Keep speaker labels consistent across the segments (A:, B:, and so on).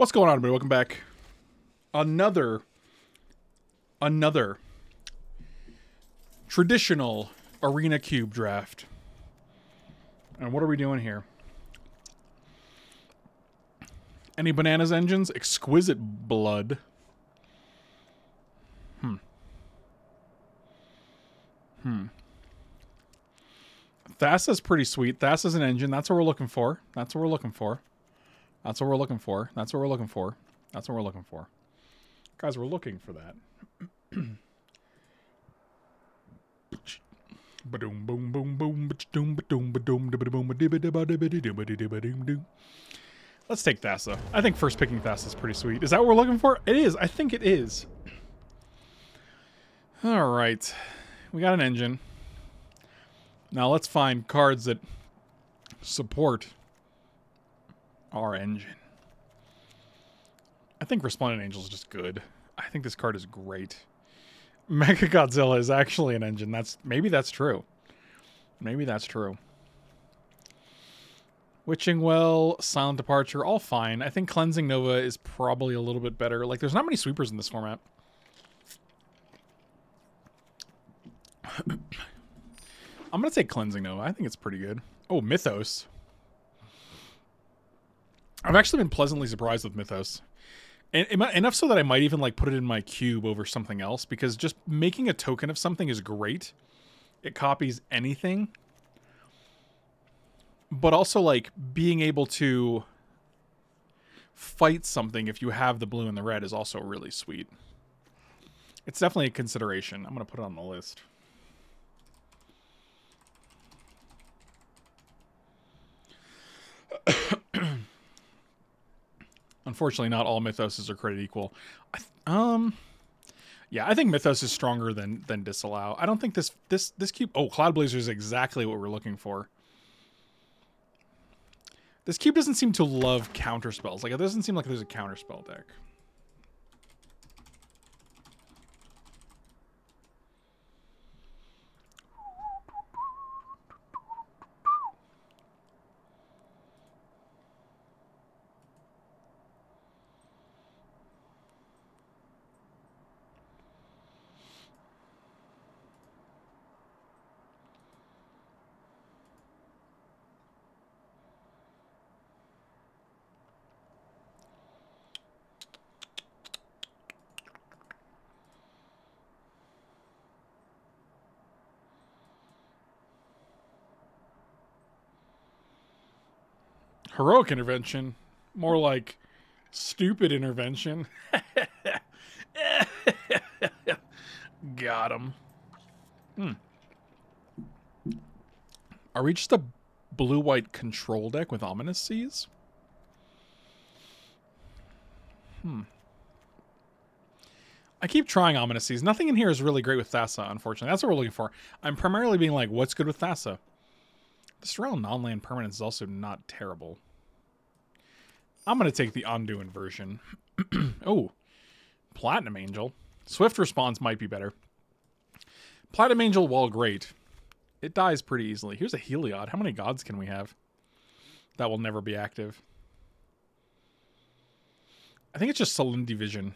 A: What's going on, everybody? Welcome back. Another, another traditional arena cube draft. And what are we doing here? Any bananas engines? Exquisite blood. Hmm. Hmm. Thasa's pretty sweet. Thasa's an engine. That's what we're looking for. That's what we're looking for. That's what we're looking for. That's what we're looking for. That's what we're looking for. Guys, we're looking for that. Let's take Thassa. I think first picking Thassa is pretty sweet. Is that what we're looking for? It is. I think it is. All right. We got an engine. Now let's find cards that support our engine. I think Resplendent Angel is just good. I think this card is great. Mega Godzilla is actually an engine. That's maybe that's true. Maybe that's true. Witching Well, Silent Departure, all fine. I think Cleansing Nova is probably a little bit better. Like, there's not many sweepers in this format. I'm gonna take Cleansing Nova. I think it's pretty good. Oh, Mythos. I've actually been pleasantly surprised with Mythos. And enough so that I might even like put it in my cube over something else because just making a token of something is great. It copies anything. But also like being able to fight something if you have the blue and the red is also really sweet. It's definitely a consideration. I'm going to put it on the list. Unfortunately, not all Mythoses are created equal. um, yeah, I think Mythos is stronger than than Disallow. I don't think this this this cube. Oh, Cloud Blazer is exactly what we're looking for. This cube doesn't seem to love counter spells. Like it doesn't seem like there's a counter spell deck. Heroic intervention, more like stupid intervention. Got him. Hmm. Are we just a blue-white control deck with Ominous Seas? Hmm. I keep trying Ominous Seas. Nothing in here is really great with Thassa, unfortunately. That's what we're looking for. I'm primarily being like, what's good with Thassa? The Surreal non-land permanent is also not terrible. I'm going to take the Ondu Inversion. oh, Platinum Angel. Swift response might be better. Platinum Angel, while great, it dies pretty easily. Here's a Heliod. How many gods can we have? That will never be active. I think it's just Silundi Vision.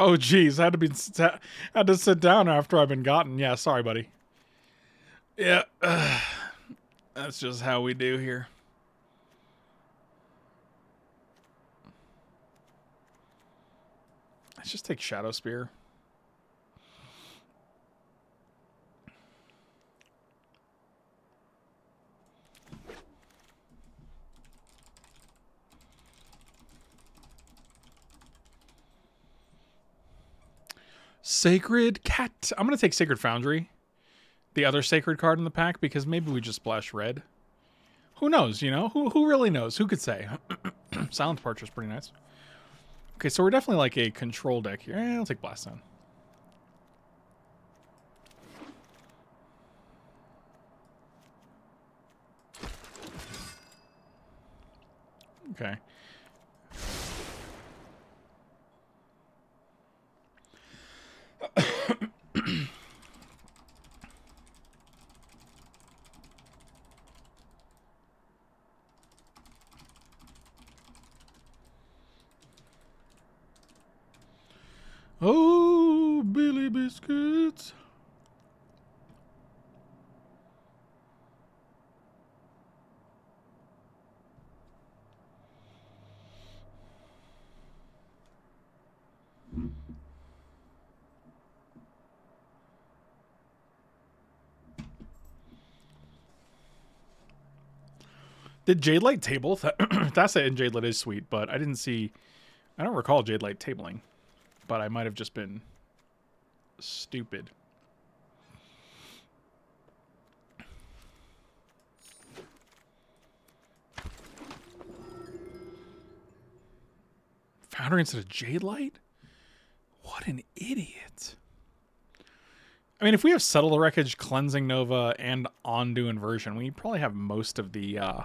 A: Oh, geez, I had to be had to sit down after I've been gotten. Yeah, sorry, buddy. Yeah, uh, that's just how we do here. Let's just take Shadow Spear. Sacred Cat. I'm going to take Sacred Foundry, the other sacred card in the pack, because maybe we just splash red. Who knows, you know? Who, who really knows? Who could say? Silent Departure is pretty nice. Okay, so we're definitely like a control deck here. Eh, I'll take Blast Zone. Okay. Oh, biscuits. Did Jade Light table? That's it. And Jade Light is sweet, but I didn't see. I don't recall Jade Light tabling, but I might have just been stupid. Foundry instead of Jade Light? What an idiot. I mean, if we have Settle the Wreckage, Cleansing Nova, and Ondu Inversion, we probably have most of the uh,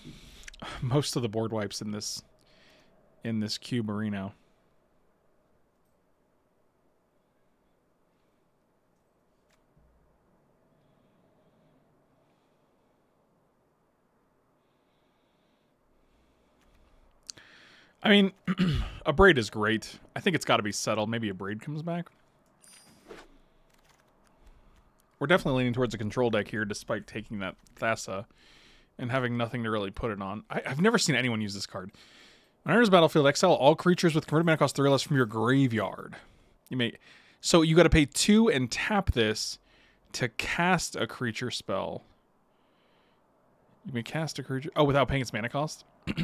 A: most of the board wipes in this in this cube Marino. I mean, Abrade is great. I think it's got to be settled. Maybe Abrade comes back. We're definitely leaning towards a control deck here, despite taking that Thassa and having nothing to really put it on. I, have never seen anyone use this card. On enters battlefield, exile all creatures with converted mana cost three less from your graveyard. You may, so you got to pay two and tap this to cast a creature spell. You may cast a creature. Oh, without paying its mana cost.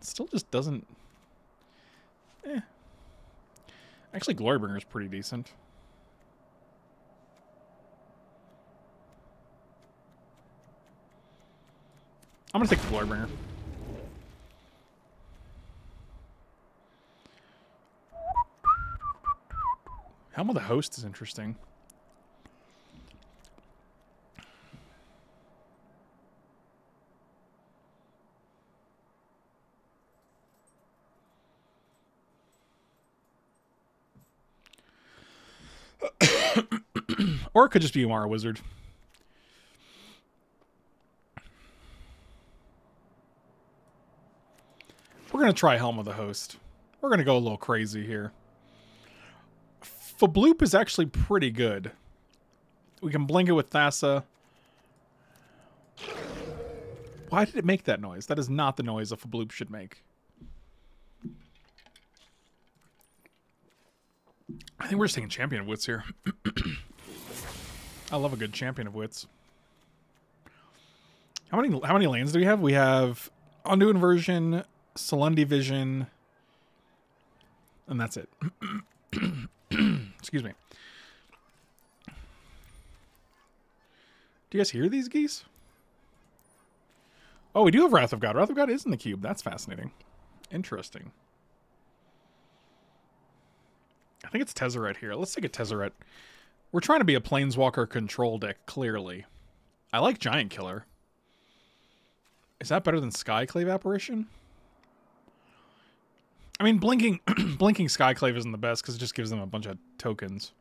A: Still just doesn't... Eh. Actually, Glorybringer is pretty decent. I'm going to take the Glorybringer. Helm of the Host is interesting. Or it could just be Umara Wizard. We're going to try Helm of the Host. We're going to go a little crazy here. Fabloop is actually pretty good. We can blink it with Thassa. Why did it make that noise? That is not the noise a Fabloop should make. I think we're just taking Champion Wits here. I love a good Champion of Wits. How many how many lands do we have? We have Ondu Inversion, Silundi Vision, and that's it. Excuse me. Do you guys hear these geese? Oh, we do have Wrath of God. Wrath of God is in the cube. That's fascinating. Interesting. I think it's Tezzeret here. Let's take a Tezzeret. We're trying to be a Planeswalker control deck, clearly. I like Giant Killer. Is that better than Skyclave Apparition? I mean, blinking blinking Skyclave isn't the best because it just gives them a bunch of tokens.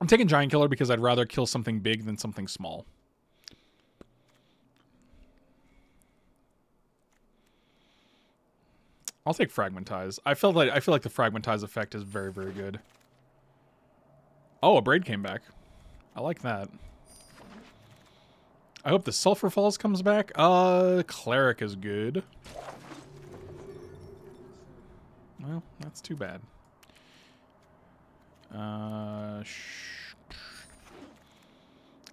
A: I'm taking Giant Killer because I'd rather kill something big than something small. I'll take Fragmentize. I feel like I feel like the Fragmentize effect is very, very good. Oh, Abrade came back. I like that. I hope the Sulfur Falls comes back. Uh, Cleric is good. Well, that's too bad. Uh,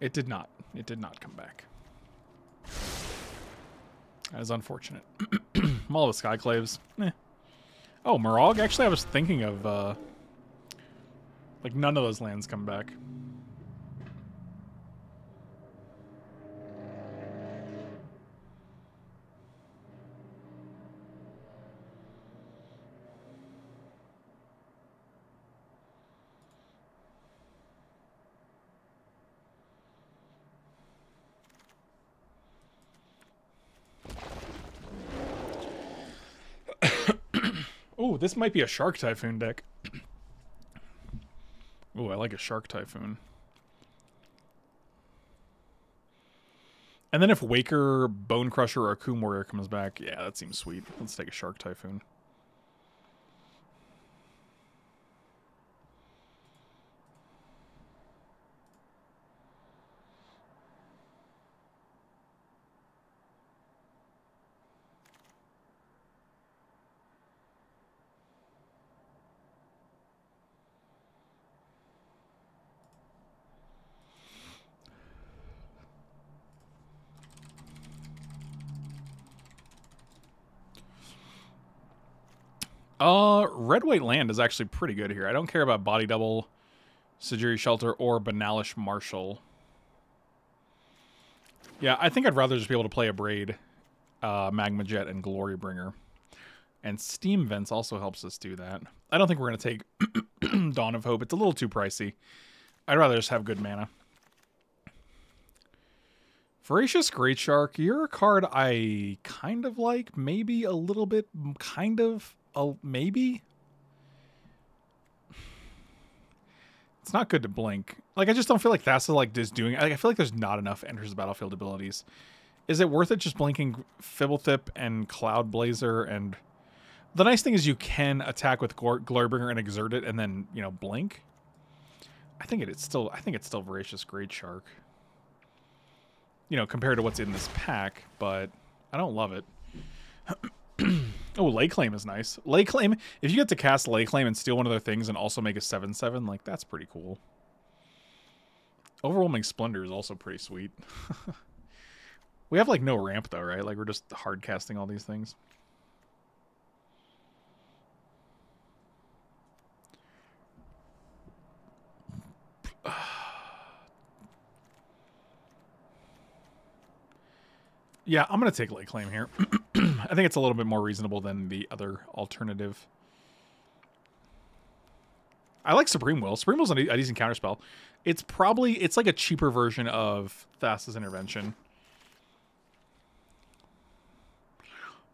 A: it did not. It did not come back. That is unfortunate. All the Skyclaves. Eh. Oh, Moraug? Actually, I was thinking of, uh... Like, none of those lands come back. Oh, this might be a Shark Typhoon deck. oh, I like a Shark Typhoon. And then if Waker, Bone Crusher, or Coom Warrior comes back, yeah, that seems sweet. Let's take a Shark Typhoon. Uh, Red White Land is actually pretty good here. I don't care about Body Double, Sejiri Shelter, or Benalish Marshal. Yeah, I think I'd rather just be able to play Abrade, uh, Magma Jet, and Glory Bringer. And Steam Vents also helps us do that. I don't think we're going to take Dawn of Hope. It's a little too pricey. I'd rather just have good mana. Voracious Great Shark, you're a card I kind of like, maybe a little bit, kind of a maybe. It's not good to blink. Like I just don't feel like that's like just doing. Like, I feel like there's not enough enters the battlefield abilities. Is it worth it just blinking Fblthp and Cloud Blazer and the nice thing is you can attack with Glorybringer and exert it and then you know blink. I think it's still I think it's still Voracious Great Shark. You know compared to what's in this pack, but I don't love it. Oh, Lay Claim is nice. Lay Claim, if you get to cast Lay Claim and steal one of their things and also make a 7-7, like, that's pretty cool. Overwhelming Splendor is also pretty sweet. we have, like, no ramp, though, right? Like, we're just hard casting all these things. Yeah, I'm going to take Lay Claim here. I think it's a little bit more reasonable than the other alternative. I like Supreme Will. Supreme Will's a, decent counterspell. It's probably, it's like a cheaper version of Thassa's Intervention.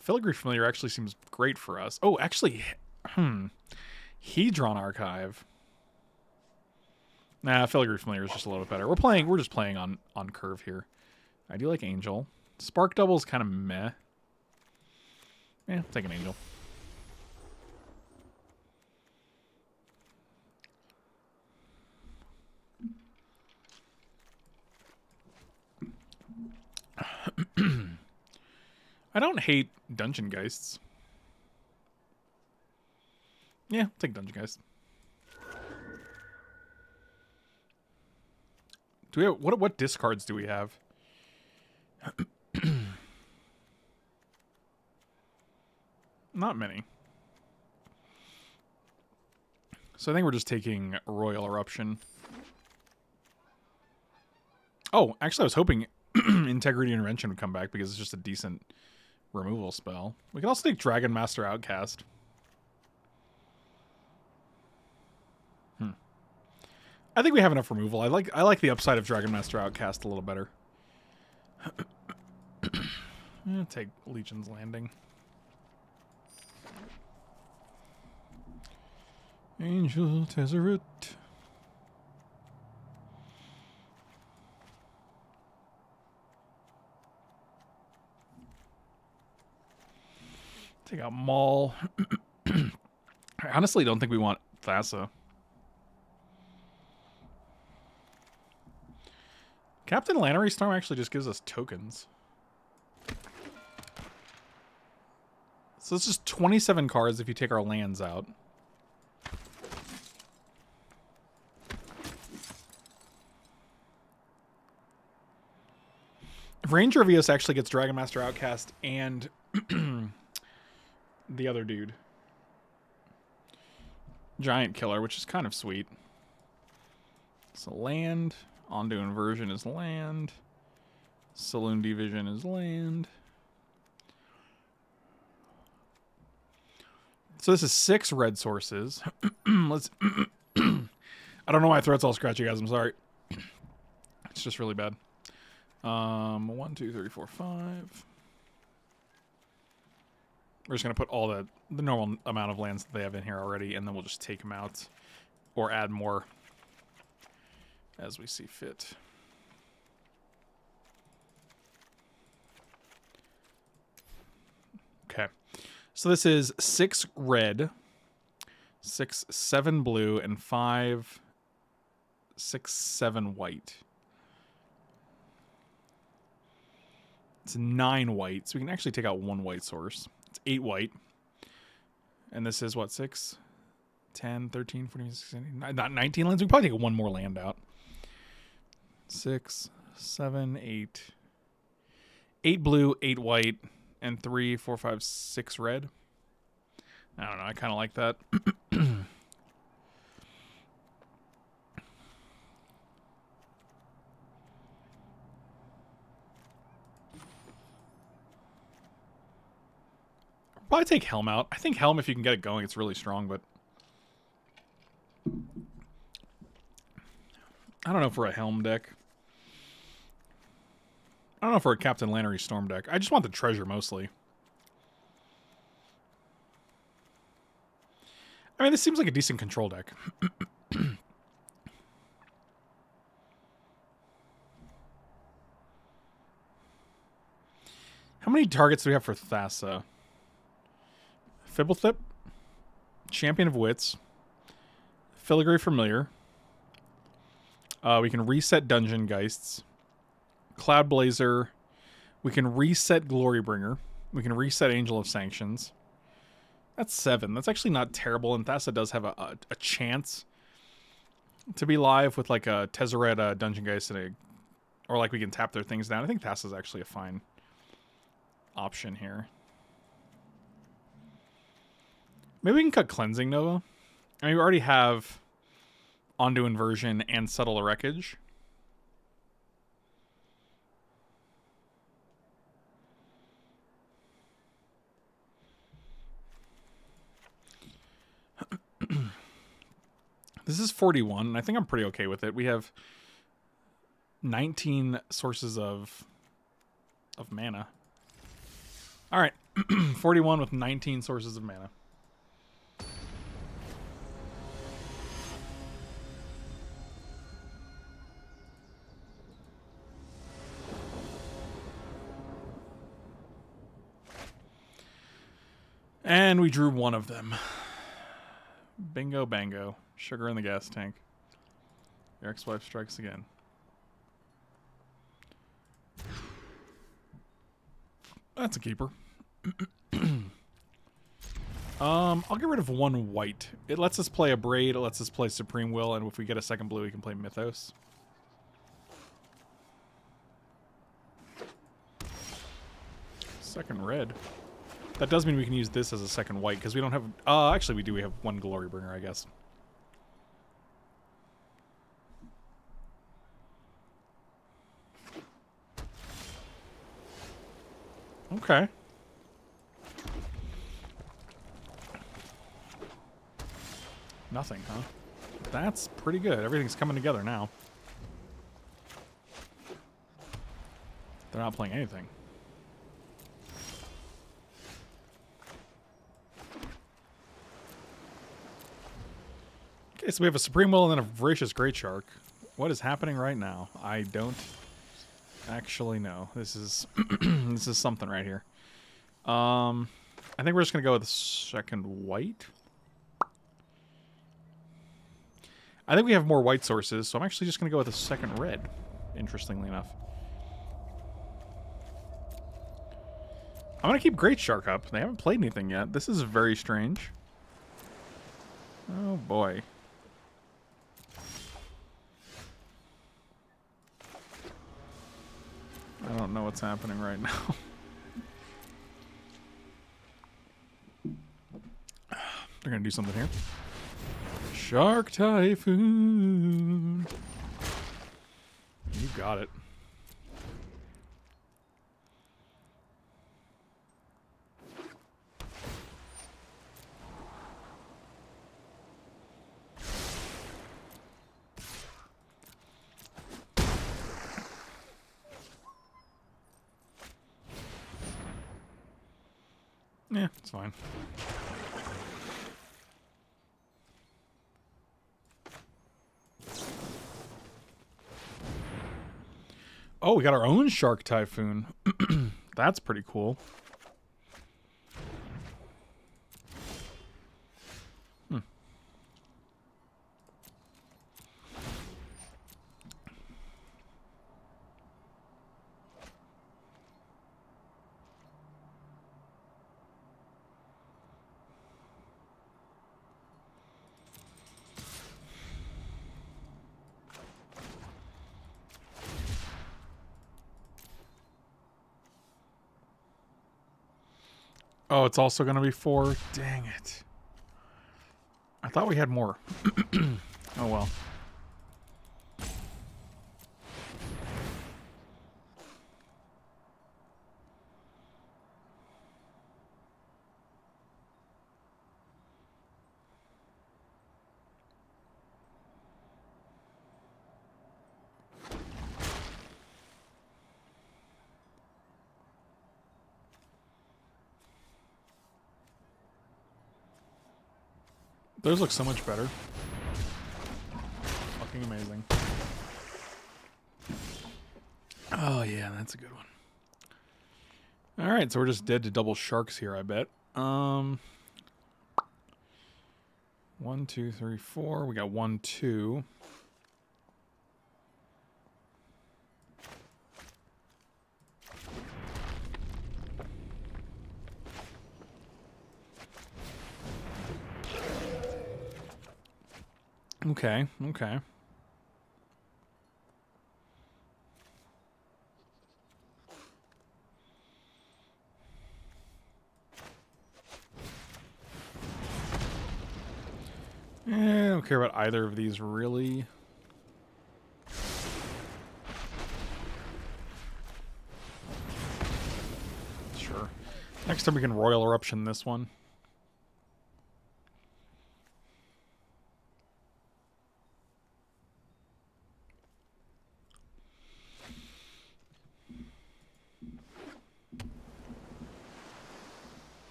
A: Filigree Familiar actually seems great for us. Oh, actually, hmm. Hedron Archive. Nah, Filigree Familiar is just a little bit better. We're playing, we're just playing on, on curve here. I do like Angel. Spark Double is kind of meh. Yeah, take an Angel. I don't hate Dungeon Geists. Yeah, take Dungeon Geist. Do we have, what what discards do we have? Not many. So I think we're just taking Roil Eruption. Oh, actually I was hoping Integrity Intervention would come back because it's just a decent removal spell. We can also take Dragon Master Outcast. Hmm. I think we have enough removal. I like I like the upside of Dragon Master Outcast a little better. take Legion's Landing. Angel Tezzeret. Take out Maul. I honestly don't think we want Thassa. Captain Lannery Storm actually just gives us tokens. So it's just 27 cards if you take our lands out. Ranger of Eos actually gets Dragon Master Outcast and the other dude. Giant Killer, which is kind of sweet. So land. Ondu Inversion is land. Silundi Vision is land. So this is six red sources. Let's. I don't know why my throat's all scratchy, guys. I'm sorry. It's just really bad. Um, one, two, three, four, five. We're just going to put all the, the normal amount of lands that they have in here already, and then we'll just take them out or add more as we see fit. Okay. So this is six red, six, seven blue, and five, six, seven white. It's nine white, so we can actually take out one white source. It's eight white. And this is what, six, 10, 13, 14, 16, not 19 lands. We can probably take one more land out. Six, seven, eight. Eight blue, eight white, and three, four, five, six red. I don't know. I kind of like that. Probably take Helm out. I think Helm, if you can get it going, it's really strong, but... I don't know for a Helm deck. I don't know for a Captain Lannery Storm deck. I just want the treasure mostly. I mean, this seems like a decent control deck. How many targets do we have for Thassa? Fblthp, Champion of Wits, Filigree Familiar. Uh, we can reset Dungeon Geists, Cloud Blazer. We can reset Glorybringer. We can reset Angel of Sanctions. That's seven. That's actually not terrible, and Thassa does have a, a, a chance to be live with like a Tezzeret uh, Dungeon Geist and a, or like we can tap their things down. I think Thassa's actually a fine option here. Maybe we can cut Cleansing Nova. I mean, we already have Ondu Inversion and Settle the Wreckage. this is 41, and I think I'm pretty okay with it. We have 19 sources of of mana. All right, 41 with 19 sources of mana. And we drew one of them. Bingo bango. Sugar in the gas tank. Your ex-wife strikes again. That's a keeper. um, I'll get rid of one white. It lets us play Abrade, it lets us play Supreme Will, and if we get a second blue, we can play Mythos. Second red. That does mean we can use this as a second white, because we don't have... Uh, actually, we do. We have one glory bringer, I guess. Okay. Nothing, huh? That's pretty good. Everything's coming together now. They're not playing anything. So we have a Supreme Will and then a Voracious Great Shark. What is happening right now? I don't actually know. This is this is something right here. Um, I think we're just gonna go with the second white. I think we have more white sources, so I'm actually just gonna go with a second red. Interestingly enough. I'm gonna keep Great Shark up. They haven't played anything yet. This is very strange. Oh boy. I don't know what's happening right now. They're gonna do something here. Shark Typhoon. You got it. Yeah, it's fine. Oh, we got our own Shark Typhoon. That's pretty cool. Oh, it's also going to be four? Dang it. I thought we had more. oh, well. Those look so much better. Fucking amazing. Oh yeah, that's a good one. All right, so we're just dead to double sharks here, I bet. Um, one, two, three, four. We got one, two. Okay, okay. Eh, I don't care about either of these really. Sure. Next time we can Roil Eruption this one.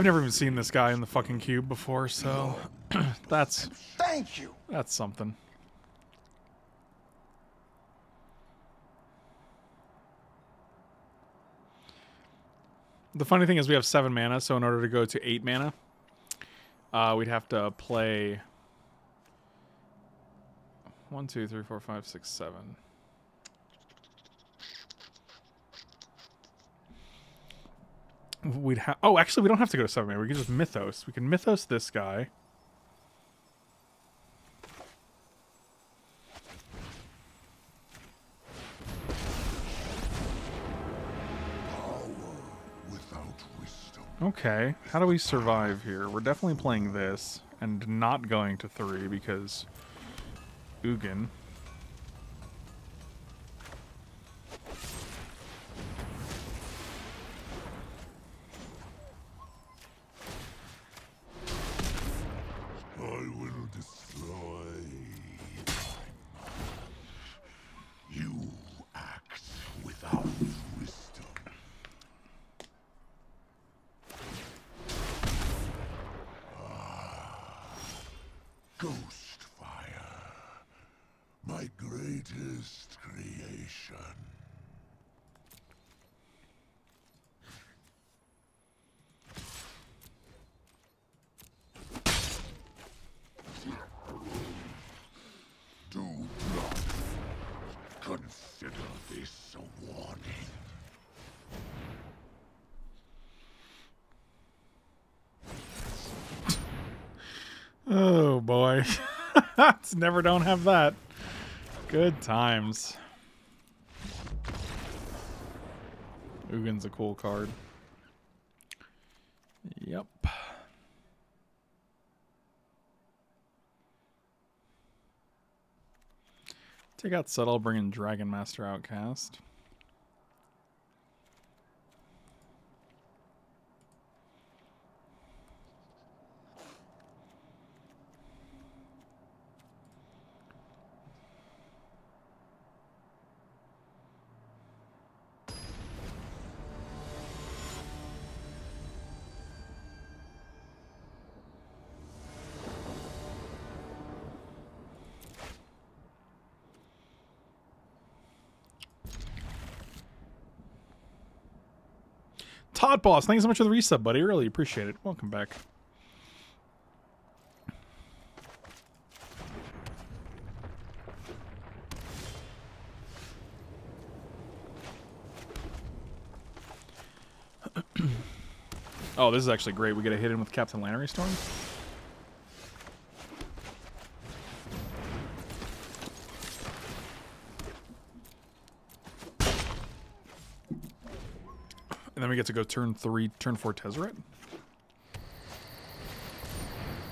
A: I've never even seen this guy in the fucking cube before, so that's
B: Thank you.
A: that's something. The funny thing is we have seven mana, so in order to go to eight mana, uh, we'd have to play one, two, three, four, five, six, seven. We'd have. Oh, actually, we don't have to go to mana. We can just mythos. We can mythos this guy. Okay, how do we survive here? We're definitely playing this and not going to three because Ugin.
B: I will destroy. You act without wisdom. Ah, Ghost fire, my greatest creation. Do not consider this a warning.
A: Oh boy. It's never don't have that. Good times. Ugin's a cool card. Yep. Take out Subtle, bring in Dragon Master Outcast. Todd Boss, thanks so much for the resub, buddy. Really appreciate it. Welcome back. oh, this is actually great. We get a hit in with Captain Lannery Storm. Get to go turn three, turn four Tezzeret.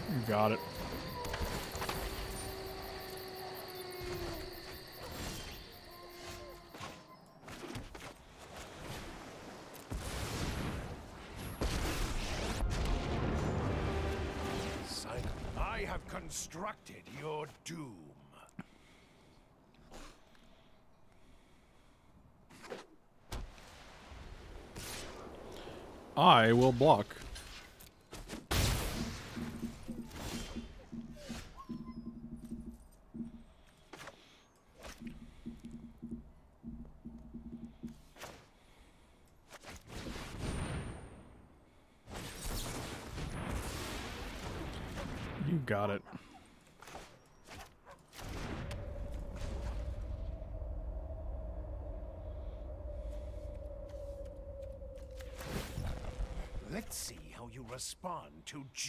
A: You got it.
C: I
A: will block.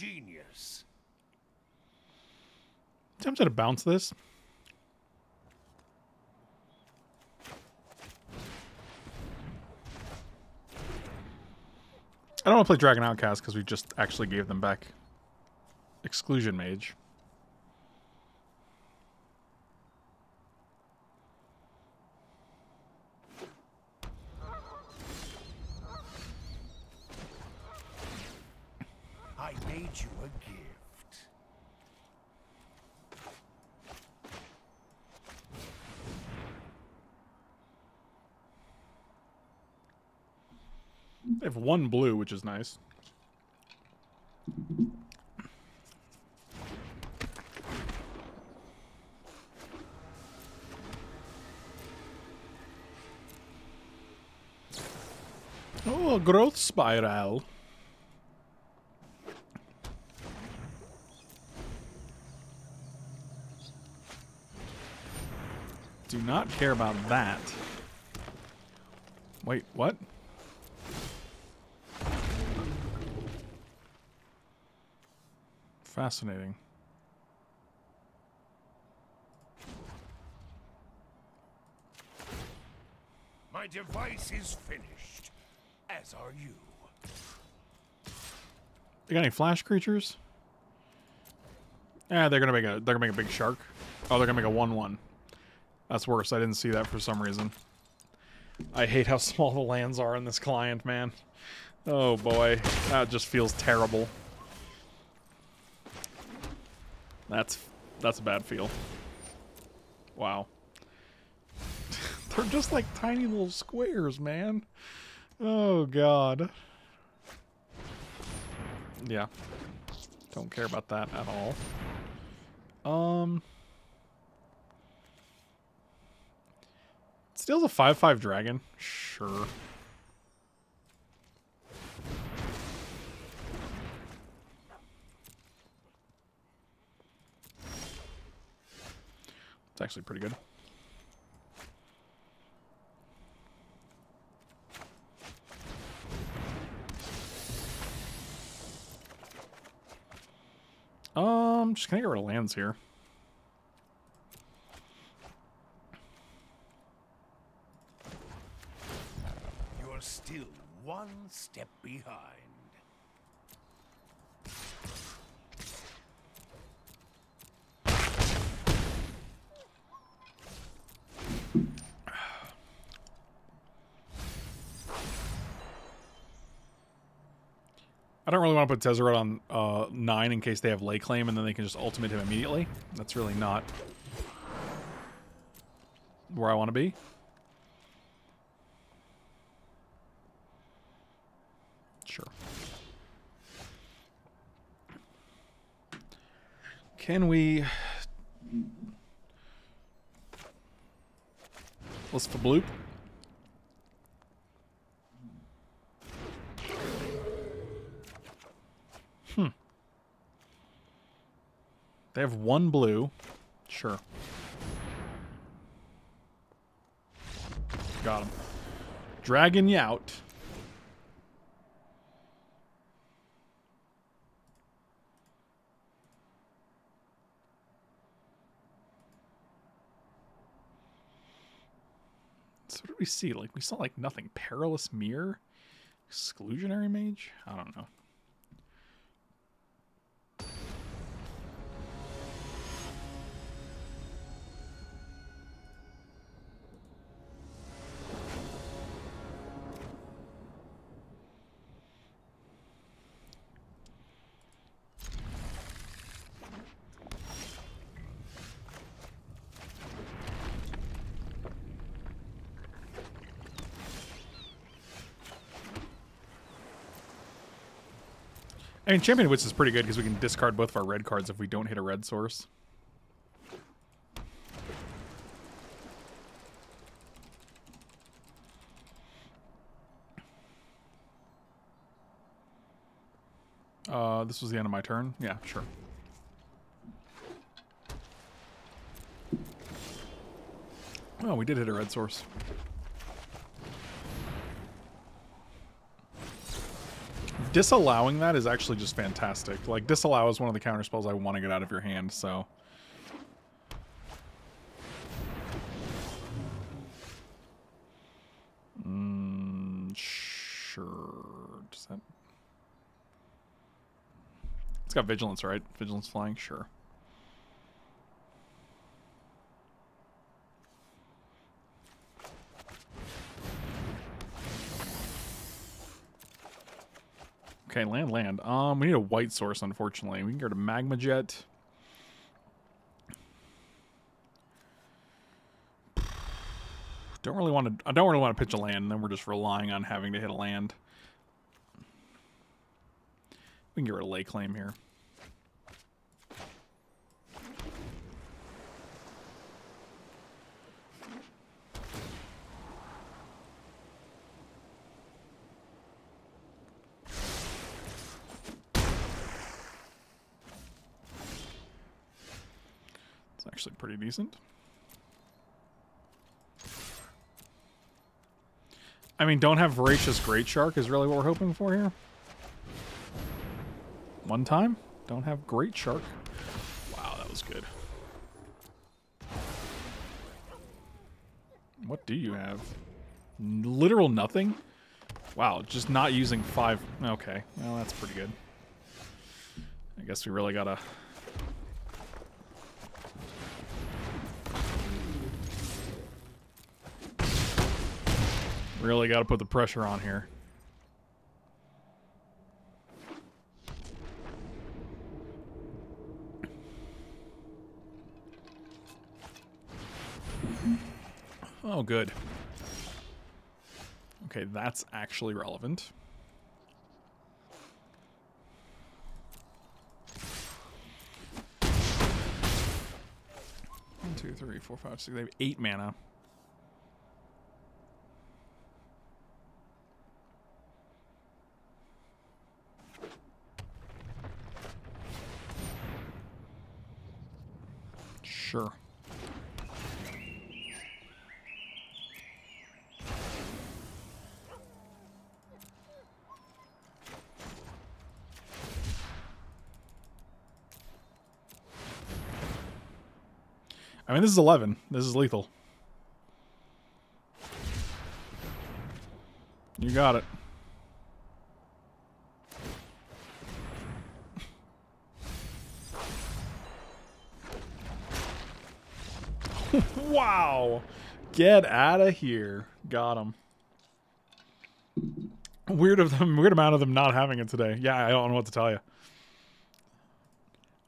C: Genius.
A: Tempted to bounce this. I don't want to play Dragon Outcast because we just actually gave them back Exclusion Mage.
C: I made you a gift.
A: They have one blue, which is nice. Oh, growth spiral. Do not care about that. Wait, what? Fascinating.
C: My device is finished, as are you.
A: They got any flash creatures? Yeah, they're gonna make a they're gonna make a big shark. Oh, they're gonna make a one one. That's worse. I didn't see that for some reason. I hate how small the lands are in this client, man. Oh boy, that just feels terrible. That's that's a bad feel. Wow. They're just like tiny little squares, man. Oh god. Yeah. Don't care about that at all. Um Steals a 5-5 dragon? Sure. It's actually pretty good. Um, just gonna get rid of lands here.
C: You're still one step behind.
A: I don't really want to put Tezzeret on uh, 9 in case they have lay claim and then they can just ultimate him immediately. That's really not where I want to be. Sure. Can we... Let's bloop. They have one blue. Sure. Got him. Dragon Yout. So what did we see? Like we saw like nothing. Perilous Mirror, Exclusionary mage? I don't know. I mean, Champion Wits is pretty good because we can discard both of our red cards if we don't hit a red source. Uh, this was the end of my turn. Yeah, sure. Oh, we did hit a red source. Disallowing that is actually just fantastic. Like, disallow is one of the counter spells I want to get out of your hand, so... Mm, sure. Does that... It's got Vigilance, right? Vigilance flying? Sure. Okay, land, land. Um, we need a white source, unfortunately. We can go to Magma Jet. Don't really want to. I don't really want to pitch a land, and then we're just relying on having to hit a land. We can get rid of lay claim here. Actually pretty decent. I mean, don't have Voracious Great Shark is really what we're hoping for here. One time. Don't have Great Shark. Wow, that was good. What do you have? Literal nothing? Wow, just not using five. Okay, well, that's pretty good. I guess we really gotta Really got to put the pressure on here. Oh, good. Okay, that's actually relevant. One, two, three, four, five, six. They have eight mana. Sure. I mean, this is 11. This is lethal. You got it. Wow. Get out of here. Got him. Weird of them. Weird amount of them not having it today. Yeah, I don't know what to tell you.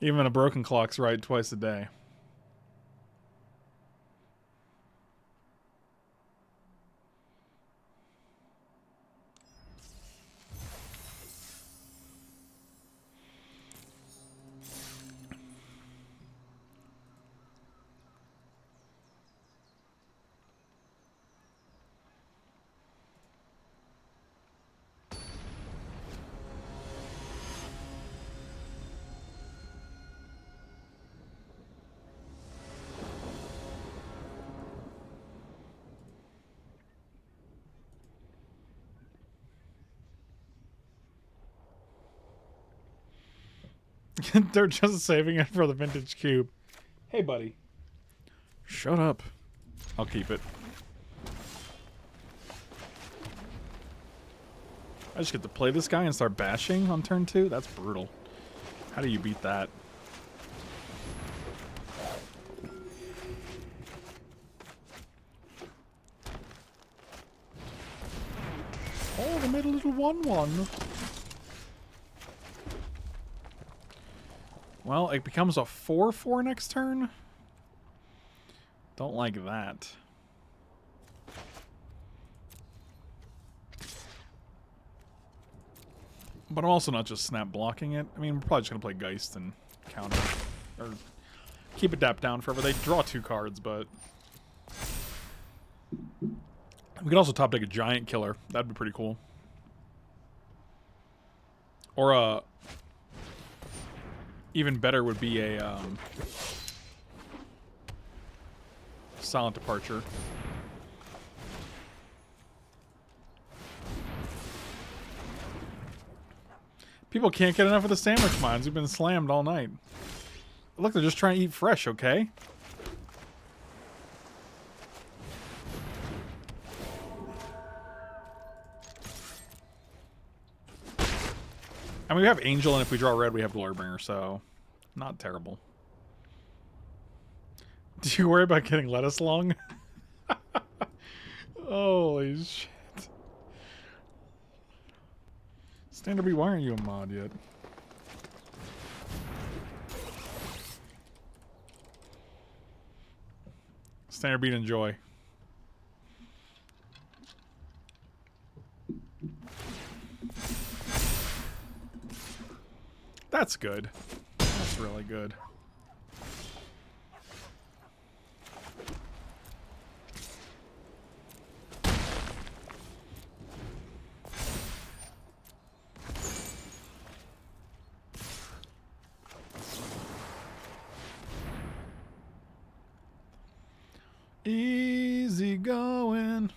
A: Even a broken clock's right twice a day. They're just saving it for the vintage cube. Hey, buddy. Shut up. I'll keep it. I just get to play this guy and start bashing on turn two? That's brutal. How do you beat that? Oh, they made a little 1-1. Well, it becomes a 4-4 next turn? Don't like that. But I'm also not just snap blocking it. I mean, we're probably just going to play Geist and counter. Or keep it dap down forever. They draw two cards, but... We could also top deck a Giant Killer. That'd be pretty cool. Or a... Even better would be a... Um, Silent Departure. People can't get enough of the sandwich mines. We've been slammed all night. Look, they're just trying to eat fresh, okay? I mean, we have Angel, and if we draw red, we have Glorybringer, so not terrible. Do you worry about getting lettuce long? Holy shit. Standard B, why aren't you a mod yet? Standard beat enjoy. That's good. That's really good. Easy going.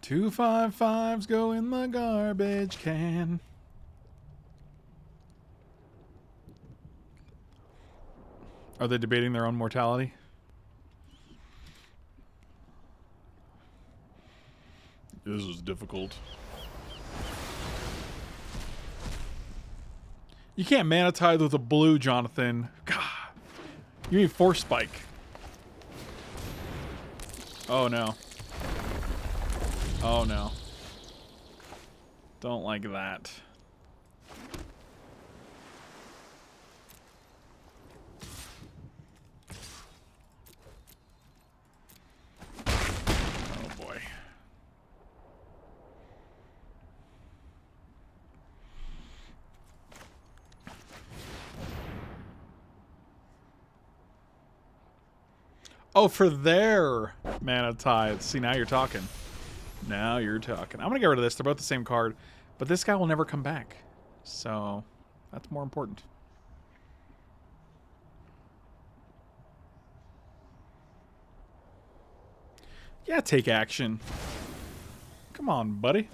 A: Two five fives go in the garbage can. Are they debating their own mortality? This is difficult. You can't mana with a blue, Jonathan. God. You mean force spike? Oh no. Oh no. Don't like that. Oh boy. Oh, for their mana tithe. See, now you're talking. Now you're talking. I'm going to get rid of this. They're both the same card. But this guy will never come back. So, that's more important. Yeah, take action. Come on, buddy.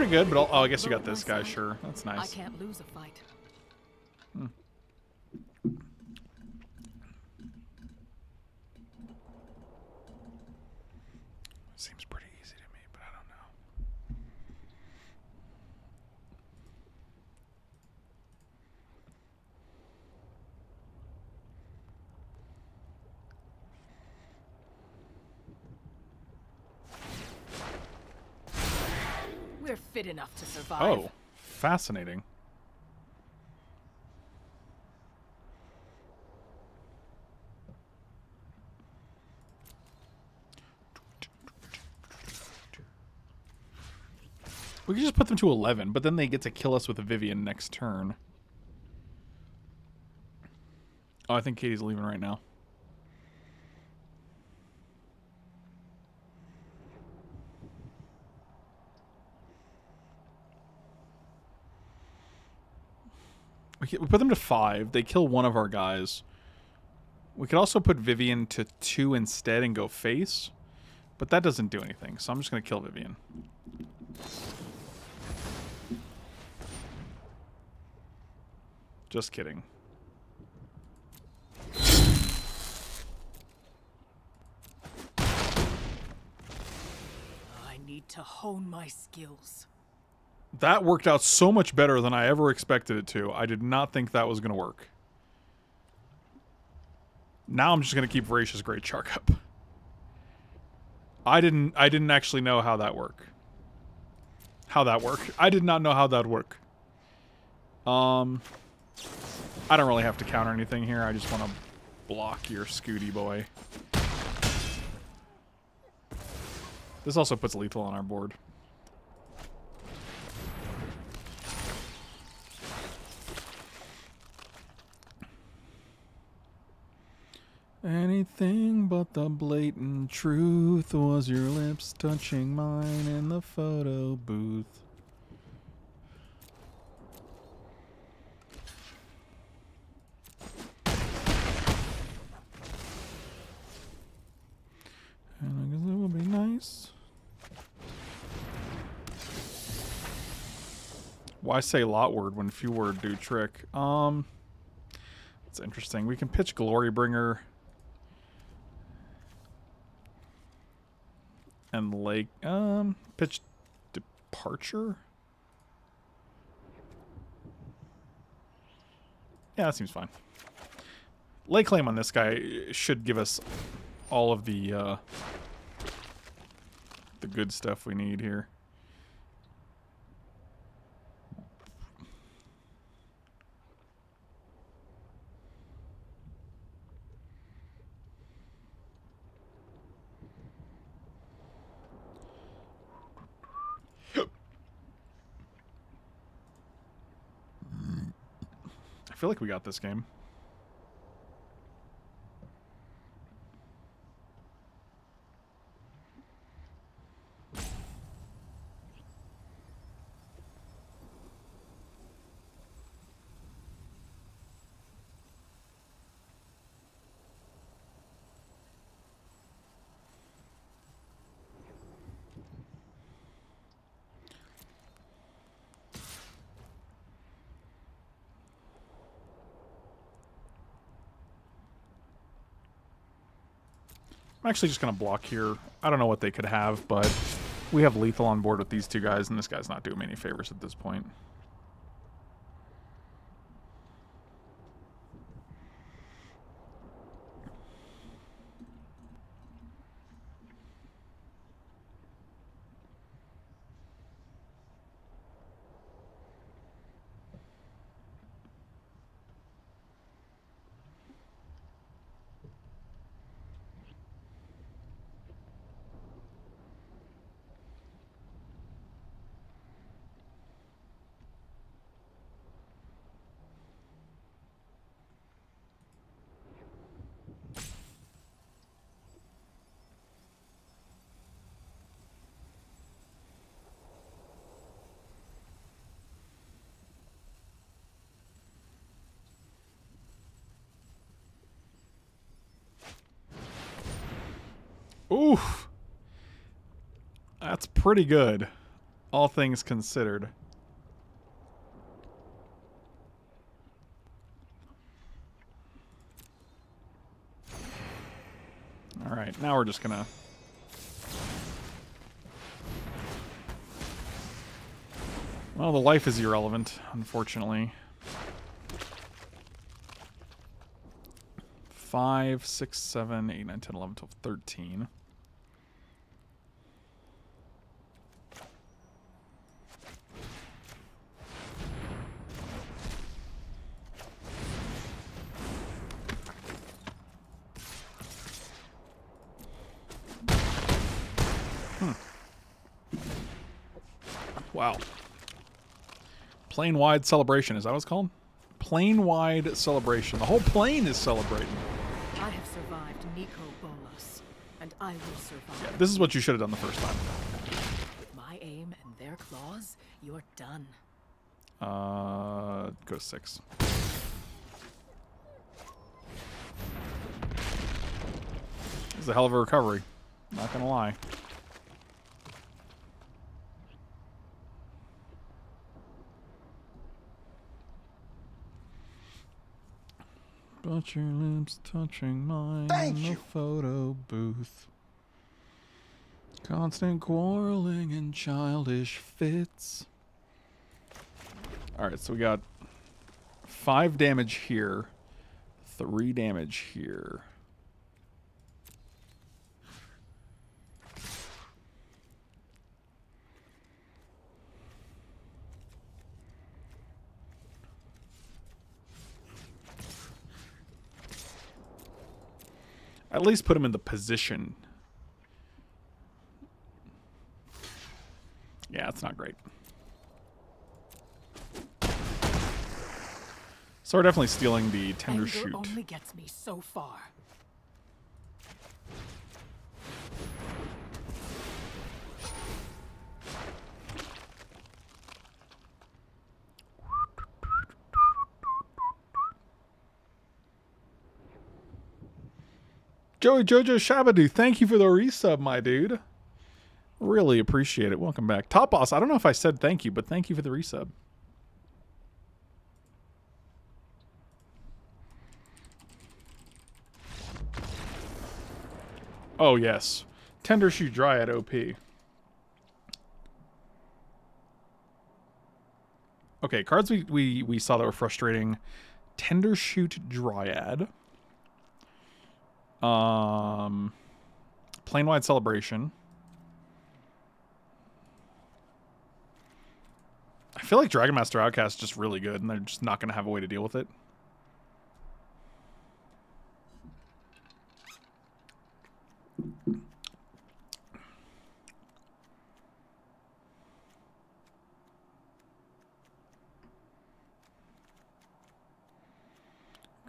A: Pretty good, but I'll, oh, I guess you got this guy, sure. That's
D: I
A: nice.
D: can't lose a fight.
A: Seems pretty easy to me, but I don't know.
D: We're fit enough to survive.
A: Oh, fascinating. We could just put them to 11, but then they get to kill us with a Vivien next turn. Oh, I think Katie's leaving right now. We we put them to five. They kill one of our guys. We could also put Vivien to two instead and go face, but that doesn't do anything. So I'm just gonna kill Vivien. Just kidding.
D: I need to hone my skills.
A: That worked out so much better than I ever expected it to. I did not think that was going to work. Now I'm just going to keep Voracious Great Shark up. I didn't I didn't actually know how that worked. How that worked. I did not know how that worked. Um I don't really have to counter anything here. I just want to block your Scooty boy. This also puts lethal on our board. Anything but the blatant truth was your lips touching mine in the photo booth. And I guess it would be nice. Why say lot word when few word do trick? Um, it's interesting. We can pitch Glorybringer and Lake. Um, pitch Departure. Yeah, that seems fine. Lay claim on this guy should give us all of the uh, the good stuff we need here. Feel like we got this game. Actually just going to block here. I don't know what they could have, but we have lethal on board with these two guys, and this guy's not doing me any favors at this point. Oof. That's pretty good, all things considered. All right, now we're just gonna. Well, the life is irrelevant, unfortunately. Five, six, seven, eight, nine, ten, eleven, twelve, thirteen. Wow. Plane wide celebration. Is that what it's called? Plane wide celebration. The whole plane is celebrating.
D: I have survived Nicol Bolas, and I will survive.
A: Yeah, this is what you should have done the first time.
D: With my aim and their claws, you're done.
A: Uh, go to six. This is a hell of a recovery. Not gonna lie. But your lips touching mine
C: Thank
A: in the
C: you.
A: photo booth. Constant quarreling and childish fits. Alright, so we got five damage here, three damage here. At least put him in the position. Yeah, it's not great. So we're definitely stealing the tender
D: Anger
A: shoot.
D: only gets me so far.
A: Joey Jojo Shabadoo, thank you for the resub, my dude. Really appreciate it. Welcome back. Top Boss, I don't know if I said thank you, but thank you for the resub. Oh, yes. Tendershoot Dryad OP. Okay, cards we, we, we saw that were frustrating. Tendershoot Dryad. Um, Plane Wide Celebration. I feel like Dragonmaster Outcast is just really good, and they're just not going to have a way to deal with it.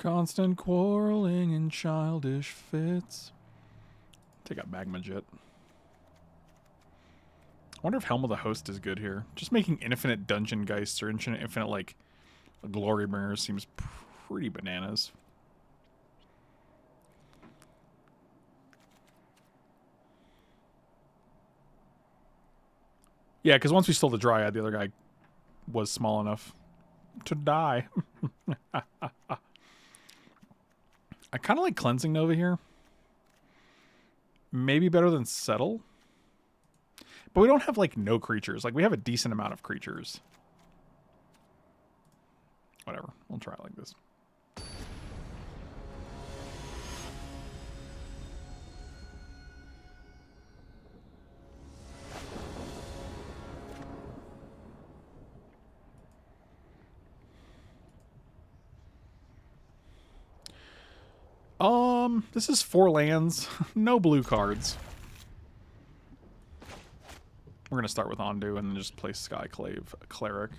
A: Constant quarreling and childish fits. Take out Magma Jet. I wonder if Helm of the Host is good here. Just making infinite Dungeon Geists or infinite, infinite like, Glorybringers seems pretty bananas. Yeah, because once we stole the Dryad, the other guy was small enough to die. I kind of like Cleansing Nova here. Maybe better than Settle. But we don't have, like, no creatures. Like, we have a decent amount of creatures. Whatever. We'll try like this. Um, this is four lands, no blue cards. We're gonna start with Ondu and then just play Skyclave Cleric.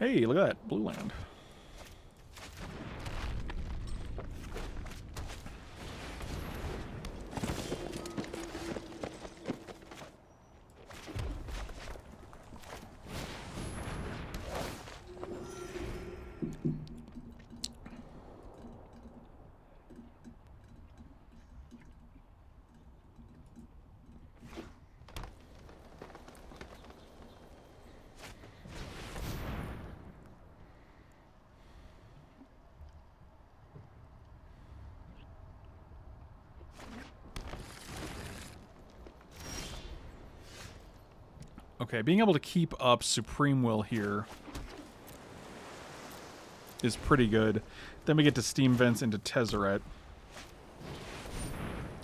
A: Hey, look at that blue land. Okay, being able to keep up Supreme Will here is pretty good. Then we get to Steam Vents into Tezzeret.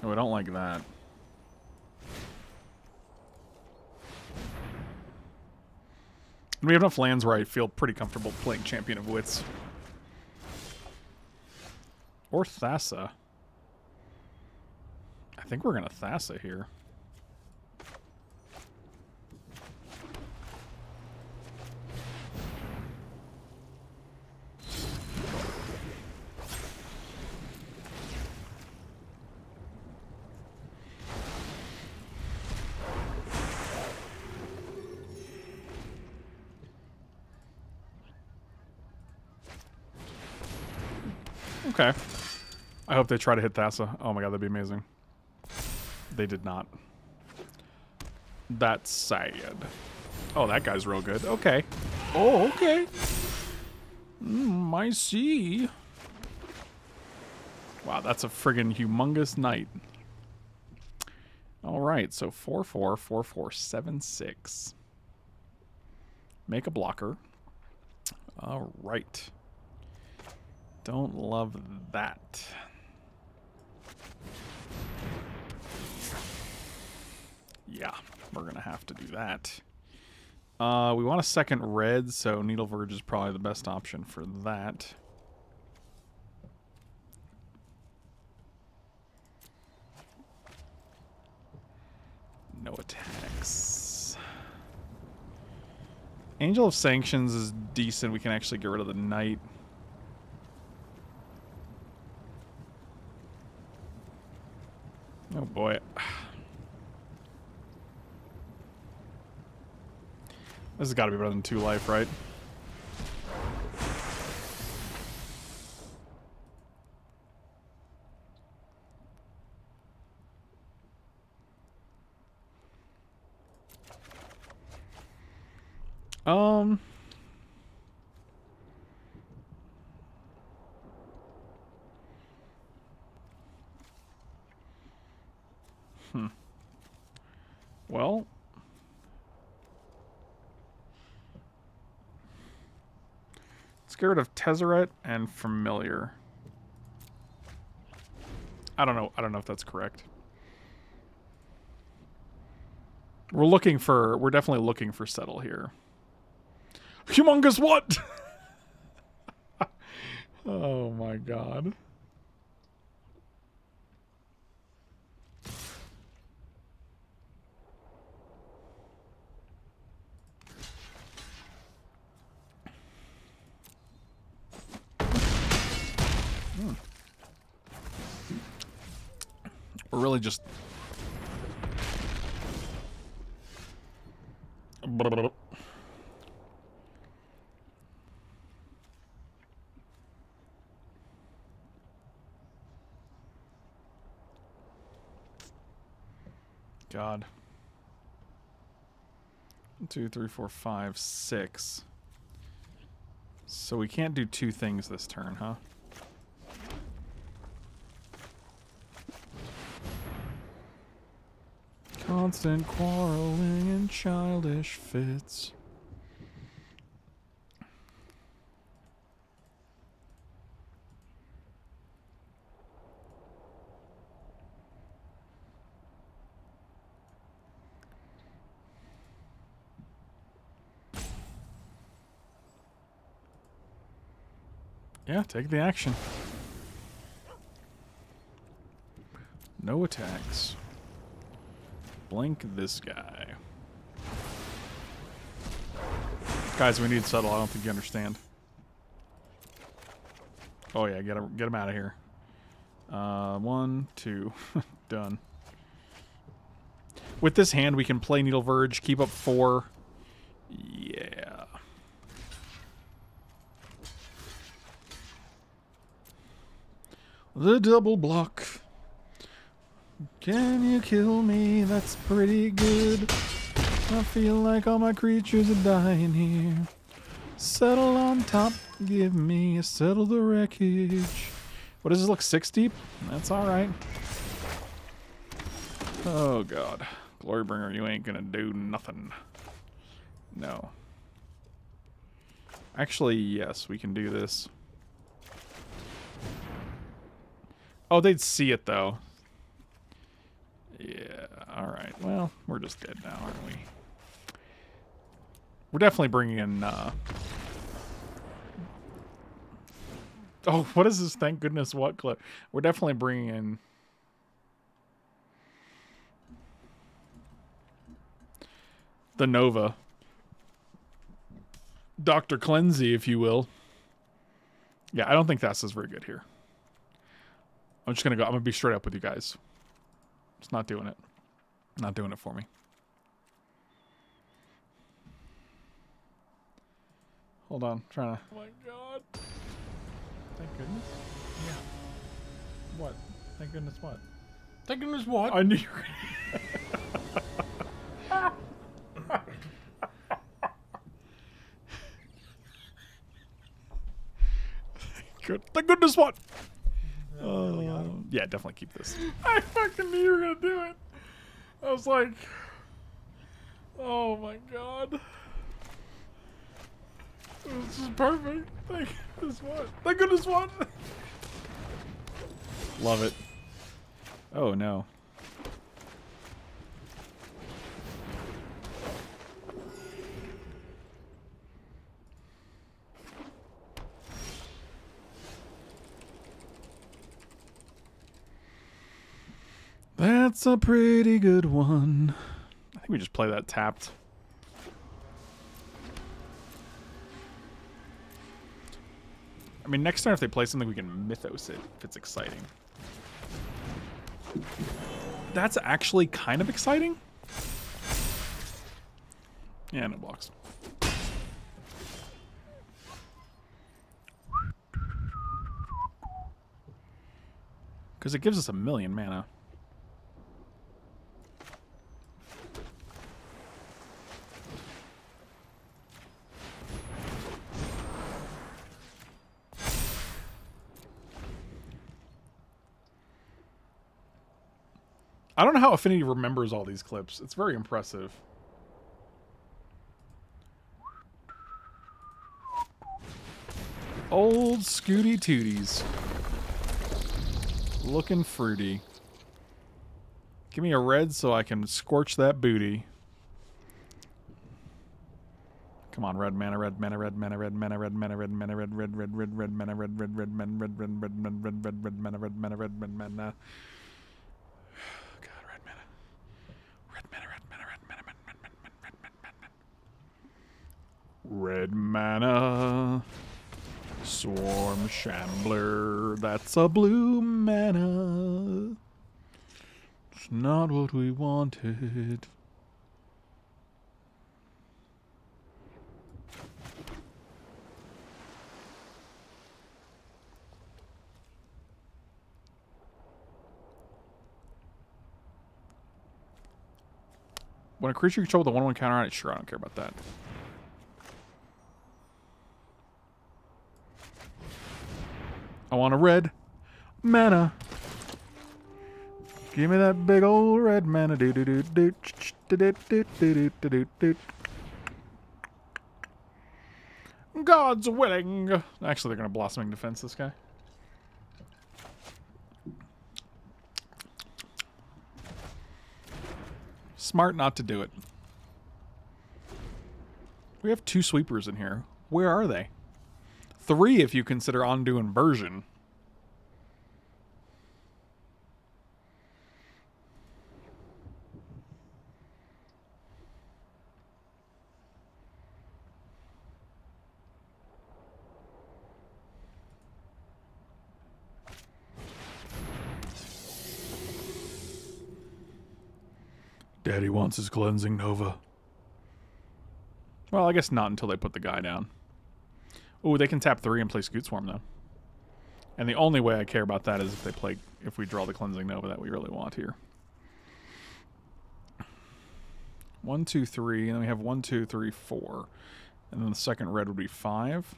A: Oh, I don't like that. And we have enough lands where I feel pretty comfortable playing Champion of Wits. Or Thassa. I think we're going to Thassa here. Okay. I hope they try to hit Thassa. Oh my god, that'd be amazing. They did not. That's sad. Oh, that guy's real good. Okay. Oh, okay. Mm, I see. Wow, that's a friggin' humongous night. All right, so 4 4 4 4 7 6. Make a blocker. All right. Don't love that. Yeah, we're going to have to do that. Uh, we want a second red, so Needleverge is probably the best option for that. No attacks. Angel of Sanctions is decent. We can actually get rid of the Knight. Oh boy. This has got to be better than two life, right? Um. Hmm. Well. Scared of Tezzeret and Familiar. I don't know. I don't know if that's correct. We're looking for. We're definitely looking for settle here. Humongous what? oh my god. We're really just God. Two, three, four, five, six. So we can't do two things this turn, huh? Constant quarreling and childish fits. Yeah, take the action. No attacks. Blink this guy. Guys, we need settle. I don't think you understand. Oh yeah, get him, get him out of here. Uh, one, two, done. With this hand, we can play Needleverge, keep up four. Yeah. The double block. Can you kill me? That's pretty good. I feel like all my creatures are dying here. Settle on top. Give me a settle the wreckage. What does this look? Six deep? That's alright. Oh god. Glorybringer, you ain't gonna do nothing. No. Actually, yes, we can do this. Oh, they'd see it though. Yeah, alright. Well, we're just dead now, aren't we? We're definitely bringing in, uh... Oh, what is this? Thank goodness what clip? We're definitely bringing in... The Nova. Dr. Cleansey, if you will. Yeah, I don't think that's very good here. I'm just gonna go. I'm gonna be straight up with you guys. It's not doing it. Not doing it for me. Hold on, I'm trying to. Oh my god. Thank goodness. Yeah. What? Thank goodness what?
E: Thank goodness what?
A: I knew you were Good. Thank goodness what? Uh, yeah, definitely keep this. I fucking knew you were gonna do it. I was like, oh my god. This is perfect. Thank goodness what? Thank goodness what? Love it. Oh no. That's a pretty good one. I think we just play that tapped. I mean, next turn if they play something, we can Mythos it if it's exciting. That's actually kind of exciting. Yeah, no blocks. Because it gives us a million mana. I don't know how Affinity remembers all these clips. It's very impressive. Old Scooty Tooties. Looking fruity. Give me a red so I can scorch that booty. Come on, red mana, red mana, red mana, red mana, red mana, red mana, red red red red red mana, red red red mana, red red red red red red red mana, red mana, red red mana. God, red mana. Red mana, red mana, red mana, red mana, red mana, red mana. Swarm Shambler, that's a blue mana. It's not what we wanted. When a creature you control with a 1 1 counter on it, sure, I don't care about that. I want a red mana. Give me that big old red mana. Do do do do do do do do do. God's willing. Actually, they're gonna blossoming defense this guy. Smart not to do it. We have two sweepers in here. Where are they? Three if you consider Ondu Inversion. Daddy wants his cleansing Nova. Well, I guess not until they put the guy down. Oh, they can tap three and play Scoot Swarm though. And the only way I care about that is if they play if we draw the cleansing nova that we really want here. One, two, three, and then we have one, two, three, four. And then the second red would be five.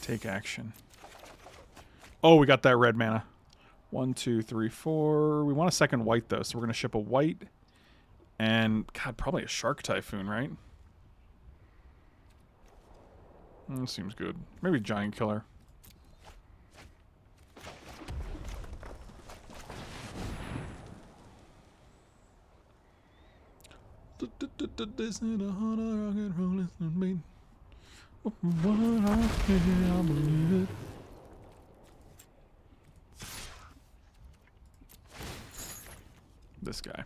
A: Take action. Oh, we got that red mana. One, two, three, four. We want a second white, though, so we're going to ship a white and, God, probably a Shark Typhoon, right? Mm, seems good. Maybe Giant Killer. And. What I believe it. This guy.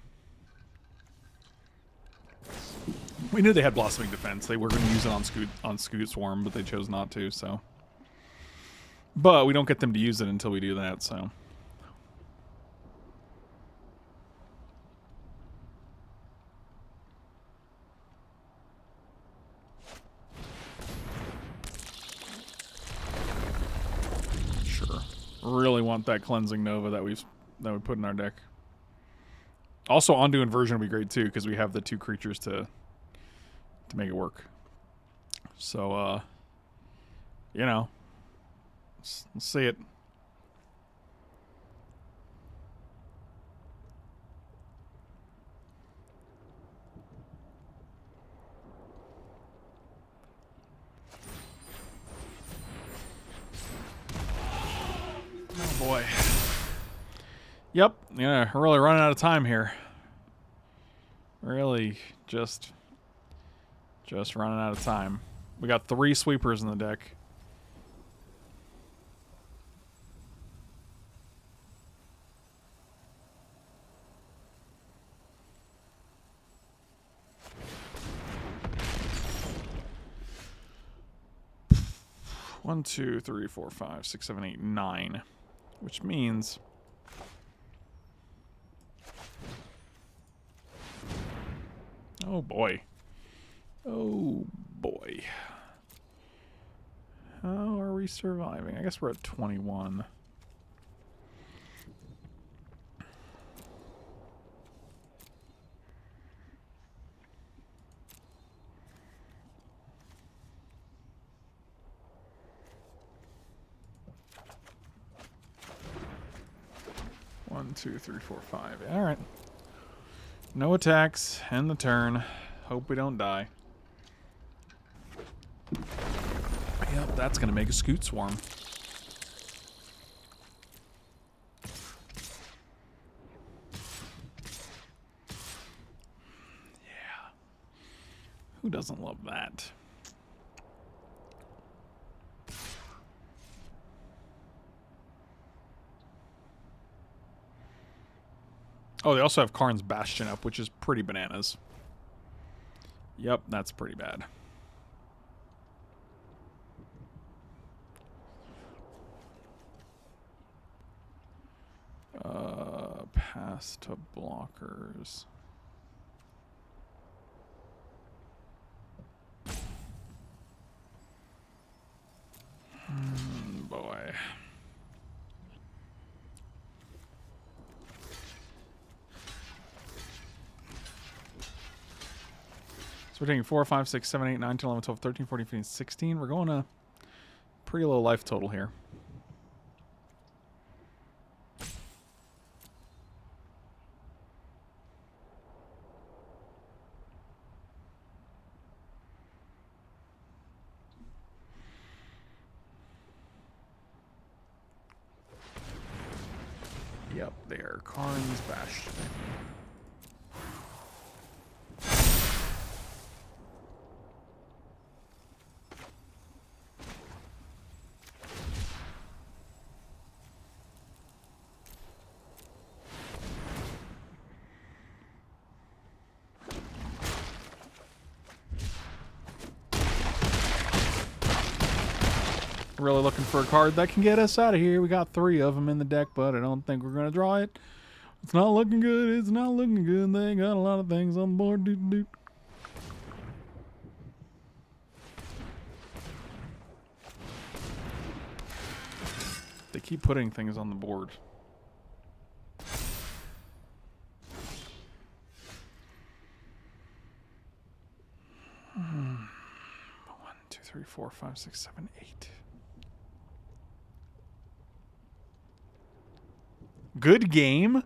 A: We knew they had Blossoming Defense. They were going to use it on Scute, on Scute Swarm, but they chose not to, so... But we don't get them to use it until we do that, so... Sure. Really want that Cleansing Nova that we've that we put in our deck. Also, Ondu Inversion would be great too because we have the two creatures to to make it work. So, uh, you know, let's, let's see it. Oh boy. Yep, yeah, really running out of time here. Really just just running out of time. We got three sweepers in the deck. One, two, three, four, five, six, seven, eight, nine. Which means Oh boy. Oh boy. How are we surviving? I guess we're at 21. One, two, three, four, five. All right. No attacks. End the turn. Hope we don't die. Yep, that's going to make a Scute Swarm. Yeah. Who doesn't love that? Oh, they also have Karn's Bastion up, which is pretty bananas. Yep, that's pretty bad. Uh, pass to blockers. Hmm, boy. So we're taking 4, 5, 6, 7, 8, 9, 10, 11, 12, 13, 14, 15, 16. We're going a pretty low life total here. Yep, there. Karn's Bastion. Really looking for a card that can get us out of here. We got three of them in the deck, but I don't think we're going to draw it. It's not looking good. It's not looking good. They got a lot of things on board. They keep putting things on the board. Hmm. One, two, three, four, five, six, seven, eight. Good game.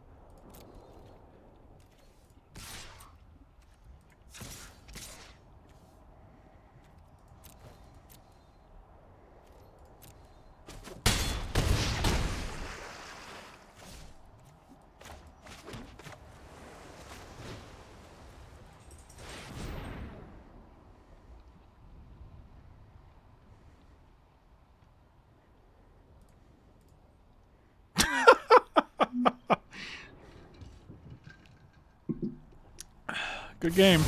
A: Good game.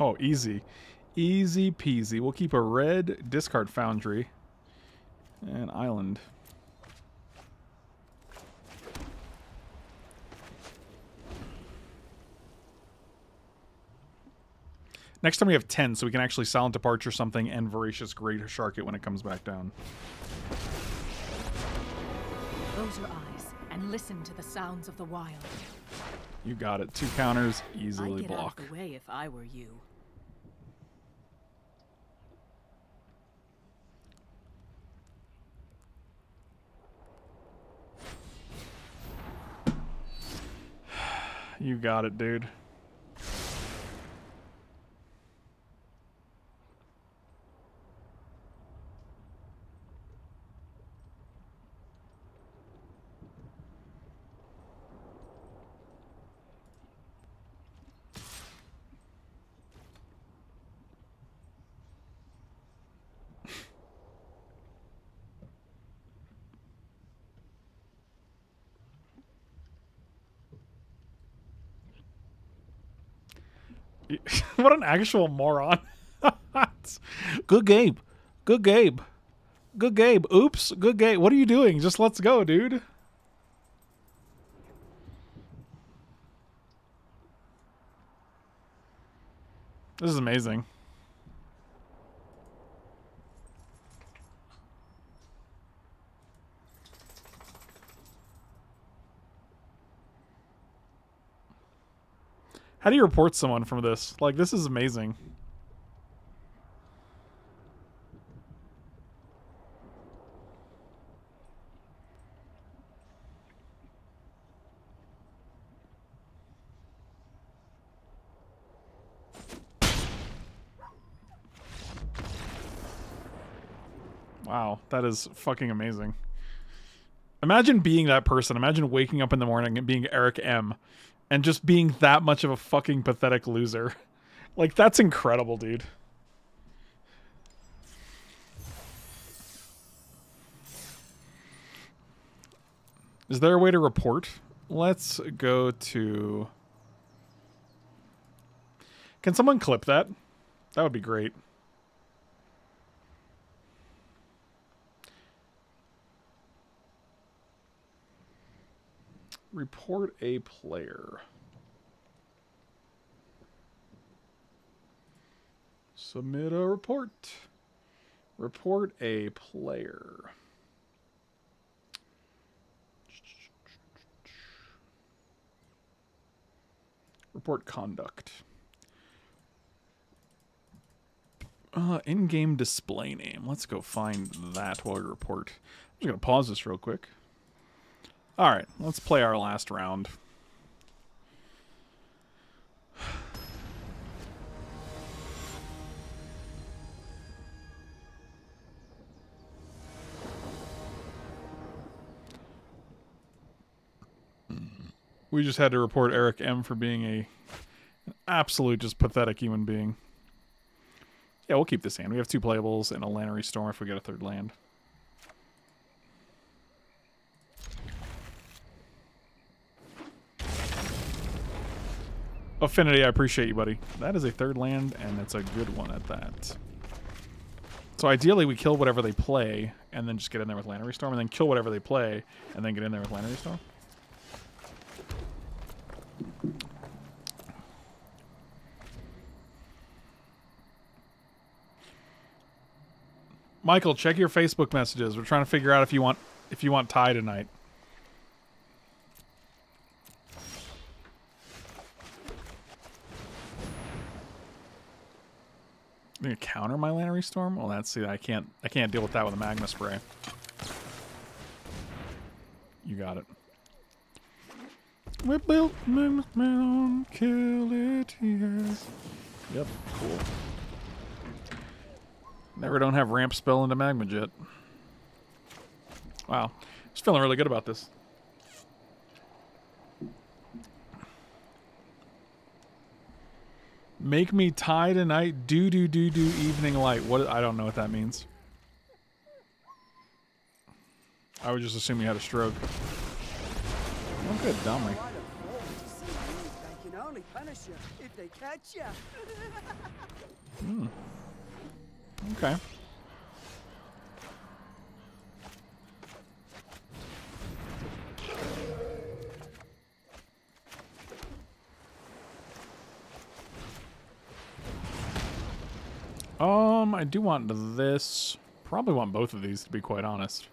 A: Oh, easy. Easy peasy. We'll keep a red discard foundry and island. Next time we have 10, so we can actually Silent Departure something and Voracious Great Shark it when it comes back down.
D: Close your eyes and listen to the sounds of the wild.
A: You got it. Two counters,
D: I'd
A: easily
D: get
A: block.
D: out of the way if I were you.
A: You got it, dude. What an actual moron. good game. Good game. Good game. Oops. Good game. What are you doing? Just let's go, dude. This is amazing. How do you report someone from this? Like, this is amazing. Wow, that is fucking amazing. Imagine being that person. Imagine waking up in the morning and being Eric M and just being that much of a fucking pathetic loser. Like that's incredible, dude. Is there a way to report? Let's go to Can someone clip that? That would be great. Report a player. Submit a report. Report a player. Report conduct. Uh, in-game display name. Let's go find that while we report. I'm just going to pause this real quick. All right, let's play our last round. We just had to report Eric M for being a an absolute just pathetic human being. Yeah, we'll keep this hand. We have two playables and a Lannery Storm if we get a third land. Affinity, I appreciate you, buddy. That is a third land, and it's a good one at that. So ideally, we kill whatever they play, and then just get in there with Lannery Storm, and then kill whatever they play, and then get in there with Lannery Storm. Michael, check your Facebook messages. We're trying to figure out if you want if you want tie tonight. Gonna counter my Lannery Storm? Well, that's see, I can't I can't deal with that with a magma spray. You got it. We built Mammoth Mound, kill it here. Yep, cool. Never don't have ramp spell into Magma Jet. Wow. Just feeling really good about this. Make me tie tonight. Do do do do evening light. What I don't know what that means. I would just assume you had a stroke. Oh good, Domri.
E: Quite a form to see you banking on only punish you if they catch you.
A: Okay. Um, I do want this. Probably want both of these, to be quite honest.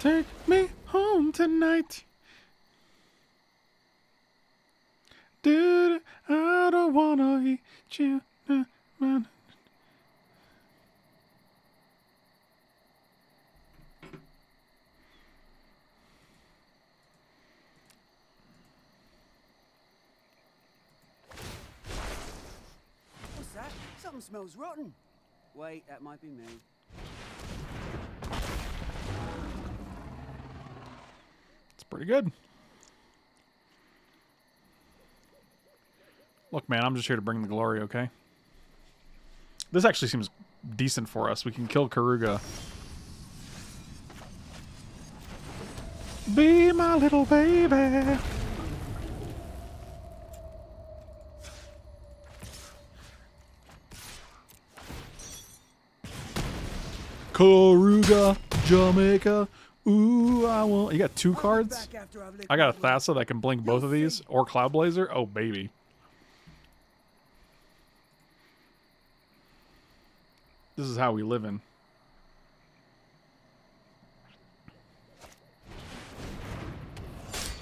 A: Take me home tonight. Dude, I don't wanna eat you. uh, man.
E: What's that? Something smells rotten. Wait, that might be me.
A: It's pretty good. Look, man, I'm just here to bring the glory, okay? This actually seems decent for us. We can kill Karuga. Be my little baby. Karuga, Jamaica. Ooh, I want. You got two cards? I got a. Thassa that can blink both of these, or Cloudblazer. Oh, baby. This is how we live in.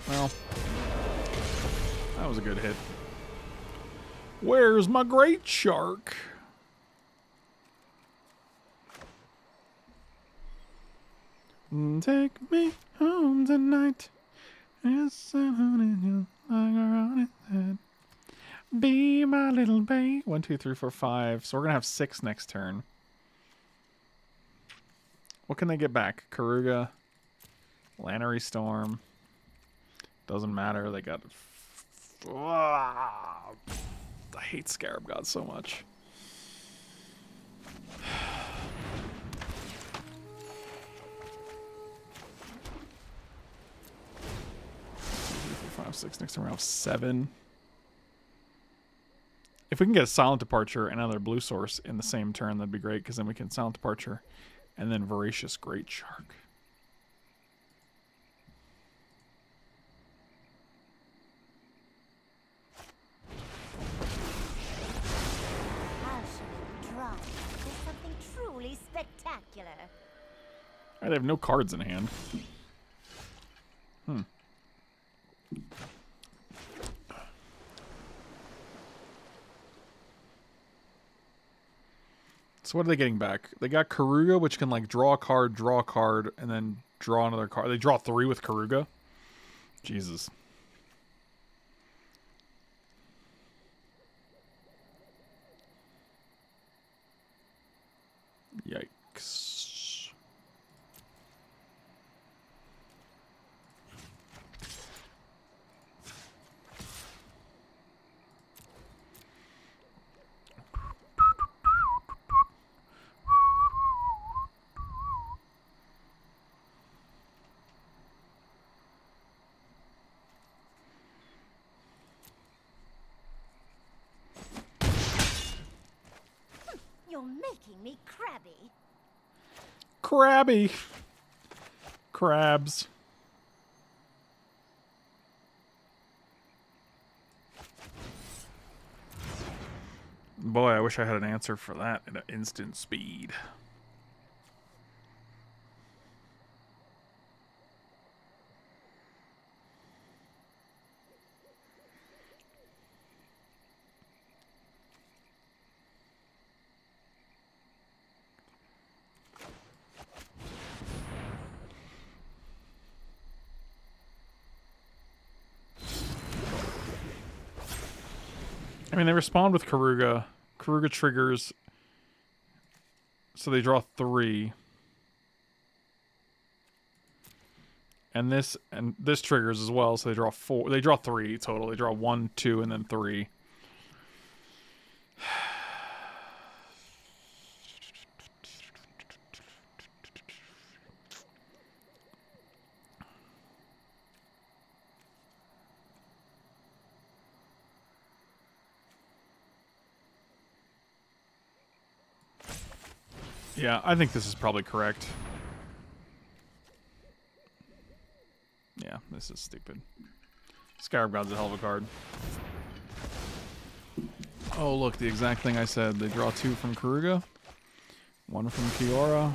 A: Well, that was a good hit. Where's my great shark? Take me home tonight. It's a honey you like around his head. Be my little babe. One, two, three, four, five. So we're gonna have six next turn. What can they get back? Karuga, Lannery Storm. Doesn't matter. They got. I hate Scarab God so much. Six. Next time we have seven. If we can get a silent departure and another blue source in the same turn, that'd be great because then we can silent departure and then voracious great shark.
F: How shall we try? There's something truly spectacular.
A: All right, they have no cards in hand. Hmm. So what are they getting back? They got Karuga, which can like draw a card, draw a card, and then draw another card. They draw three with Karuga. Jesus. Yikes.
F: You're making me crabby.
A: Crabby. Crabs. Boy, I wish I had an answer for that at an instant speed. I mean, they respond with Karuga. Karuga triggers, so they draw three. And this and this triggers as well, so they draw four. They draw three total. They draw one, two, and then three. Yeah, I think this is probably correct. Yeah, this is stupid. Scarab God's a hell of a card. Oh, look, the exact thing I said. They draw two from Karuga, one from Kiora.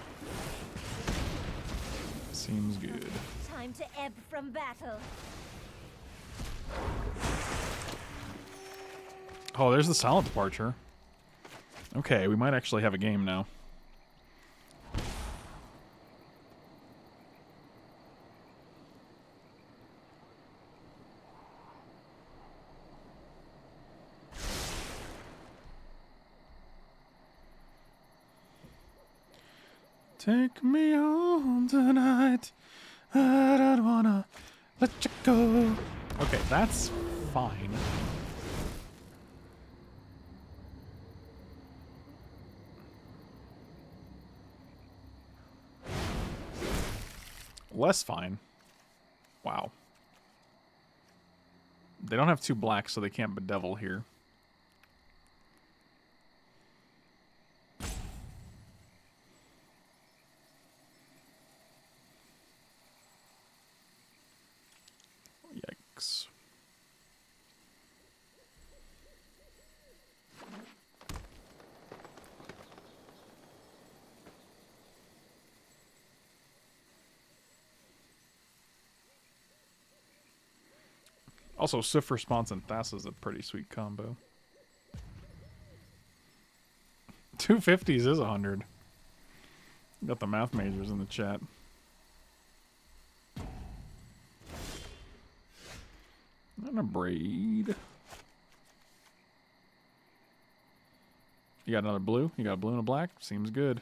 A: Seems good.
F: Time to ebb from battle.
A: Oh, there's the silent departure. Okay, we might actually have a game now. Take me home tonight. I don't wanna let you go. Okay, that's fine. Less fine. Wow. They don't have two blacks, so they can't bedevil here. Yikes. Also, Swift Response and Thassa is a pretty sweet combo. 250s is 100. Got the math majors in the chat. And a braid. You got another blue? You got a blue and a black? Seems good.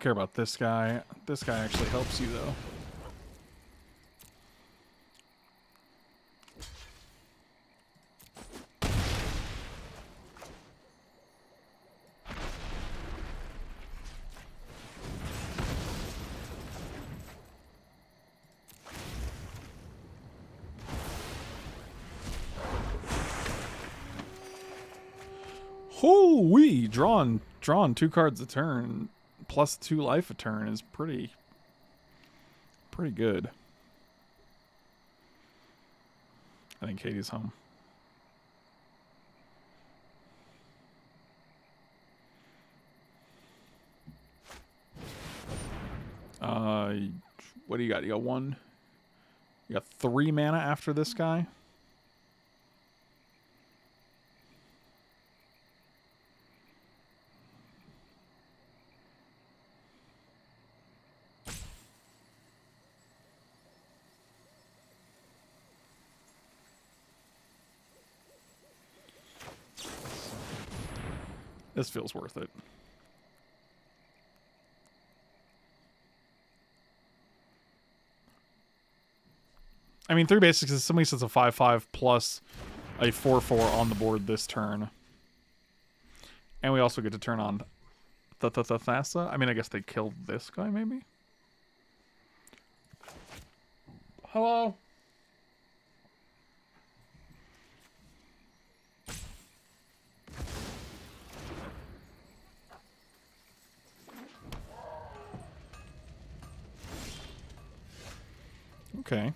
A: don't care about this guy. This guy actually helps you, though. Holy, drawn drawn two cards a turn plus two life a turn is pretty pretty good. I think Katie's home. Uh, what do you got? You got one. You got three mana after this guy. This feels worth it. I mean, three basics is somebody says a 5 5 plus a 4 4 on the board this turn. And we also get to turn on the th th Thassa. I mean, I guess they killed this guy, maybe? Hello? Okay.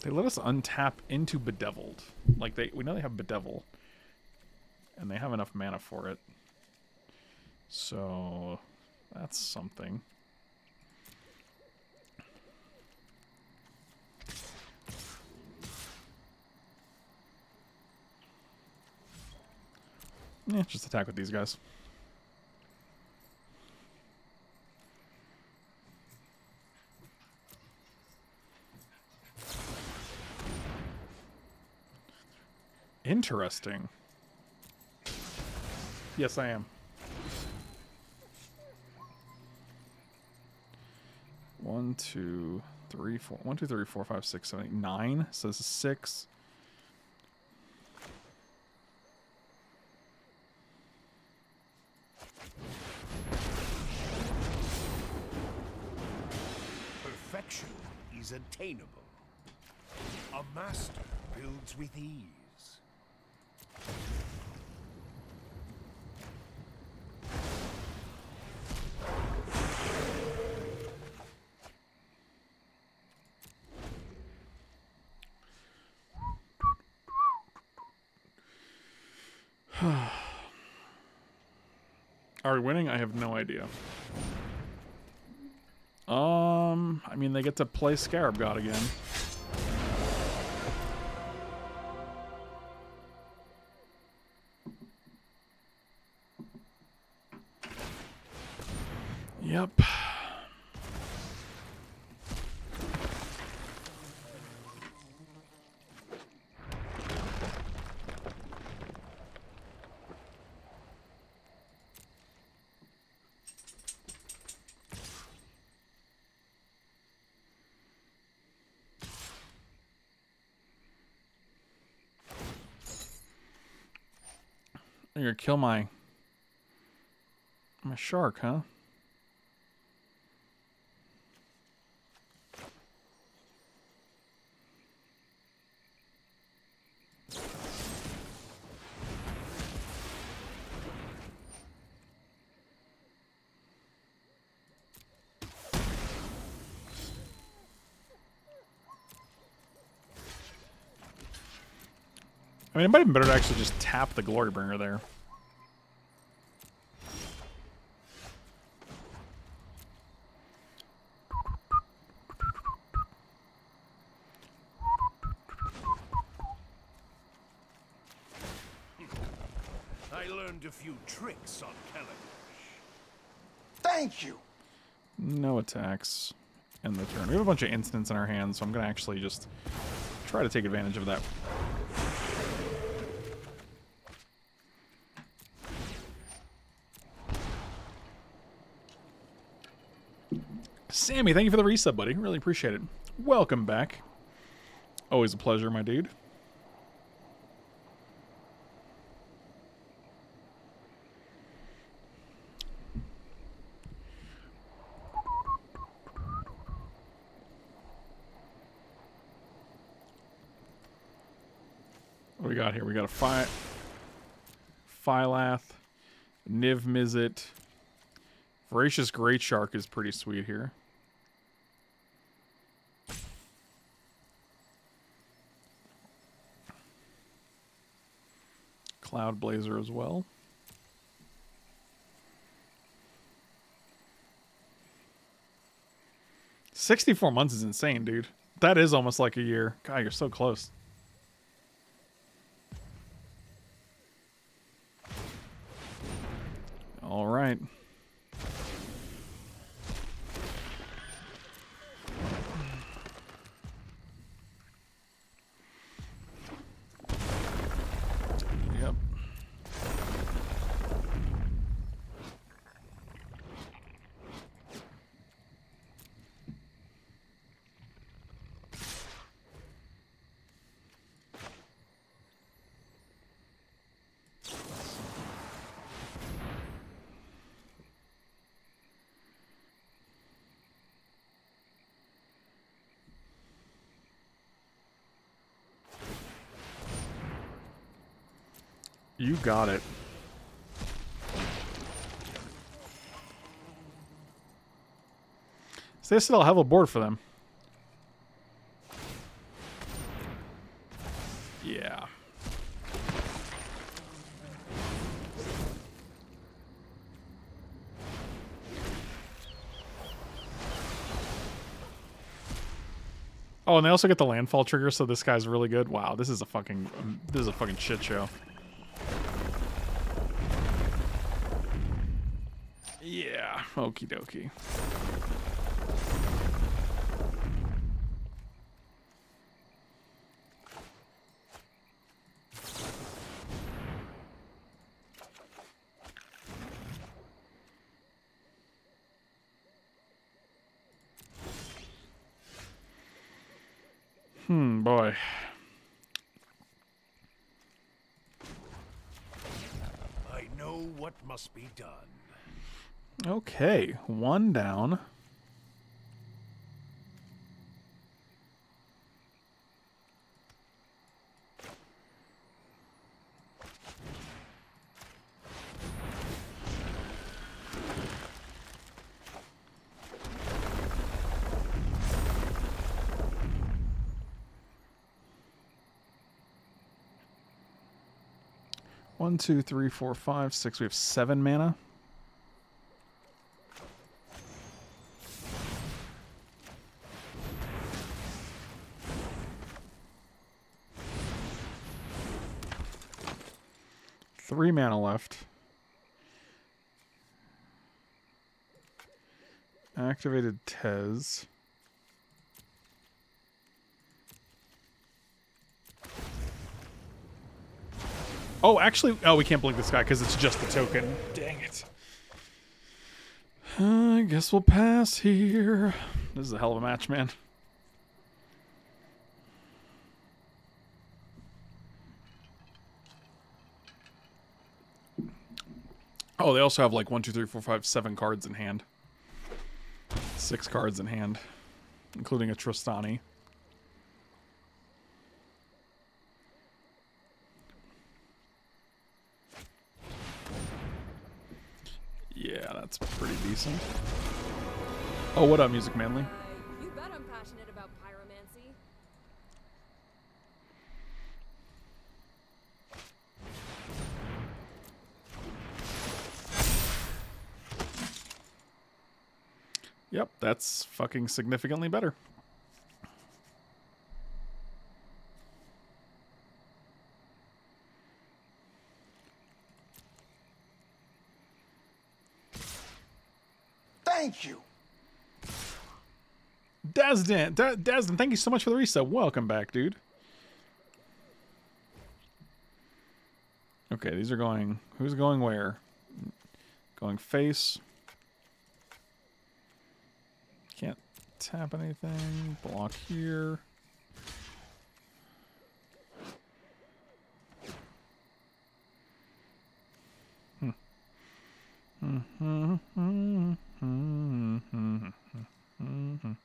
A: They let us untap into Bedeviled. Like, they we know they have Bedevil. And they have enough mana for it. So, that's something. Yeah, just attack with these guys. Interesting. Yes, I am. One, two, three, four. One, two, three, four, five, six, seven, eight, nine. So this is six.
C: Perfection is attainable. A master builds with ease.
A: Are we winning? I have no idea. Um, I mean, they get to play Scarab God again. Kill my my shark, huh? I mean, it might have been better to actually just tap the Glorybringer there.
C: I learned a few tricks on Kaladesh.
G: You.
A: No attacks in the turn. We have a bunch of instants in our hands, so I'm going to actually just try to take advantage of that. Sammy, thank you for the resub, buddy. Really appreciate it. Welcome back. Always a pleasure, my dude. What do we got here? We got a Phi Phylath, Niv Mizzet. Voracious Great Shark is pretty sweet here. Cloudblazer as well. Sixty-four months is insane, dude. That is almost like a year. God, you're so close. All right. Yep. You got it. So they still have a board for them. Yeah. Oh, and they also get the landfall trigger, so this guy's really good. Wow, this is a fucking this is a fucking shit show. Okie dokie. Hmm, boy.
C: I know what must be done.
A: Okay, one down. One, two, three, four, five, six. We have seven mana. Three mana left. Activated Tez. Oh, actually, oh, we can't blink this guy because it's just the token. Dang it. Uh, I guess we'll pass here. This is a hell of a match, man. Oh, they also have like one, two, three, four, five, seven cards in hand. Six cards in hand, including a Tristani. Yeah, that's pretty decent. Oh, what up, Music Manly?
G: You bet I'm passionate about pyromancy.
A: Yep, that's fucking significantly better.
C: Thank you.
A: Da- Dazdan, thank you so much for the reset. Welcome back, dude. Okay, these are going. Who's going where? Going face. Can't tap anything. Block here. Hmm.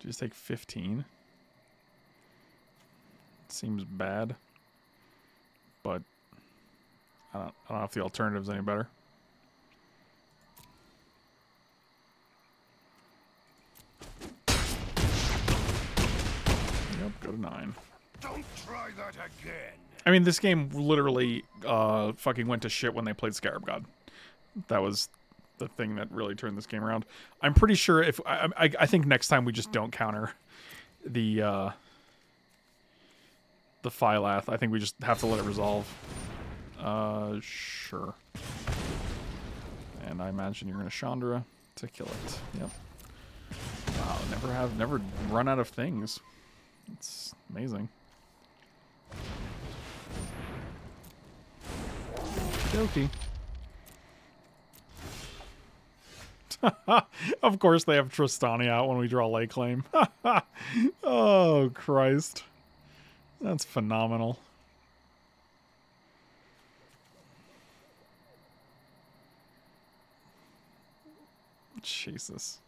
A: Just take 15. Seems bad. But I don't I don't know if the alternative's any better. Yep, go to nine.
C: Don't try that again.
A: I mean, this game literally uh, fucking went to shit when they played Scarab God. That was the thing that really turned this game around. I'm pretty sure if I, I, I think next time we just don't counter the uh, the Phylath. I think we just have to let it resolve. Uh, sure. And I imagine you're gonna Chandra to kill it. Yep. Wow, never have never run out of things. It's amazing. Dokey. of course they have Tristani out when we draw Lay Claim. oh, Christ. That's phenomenal. Jesus.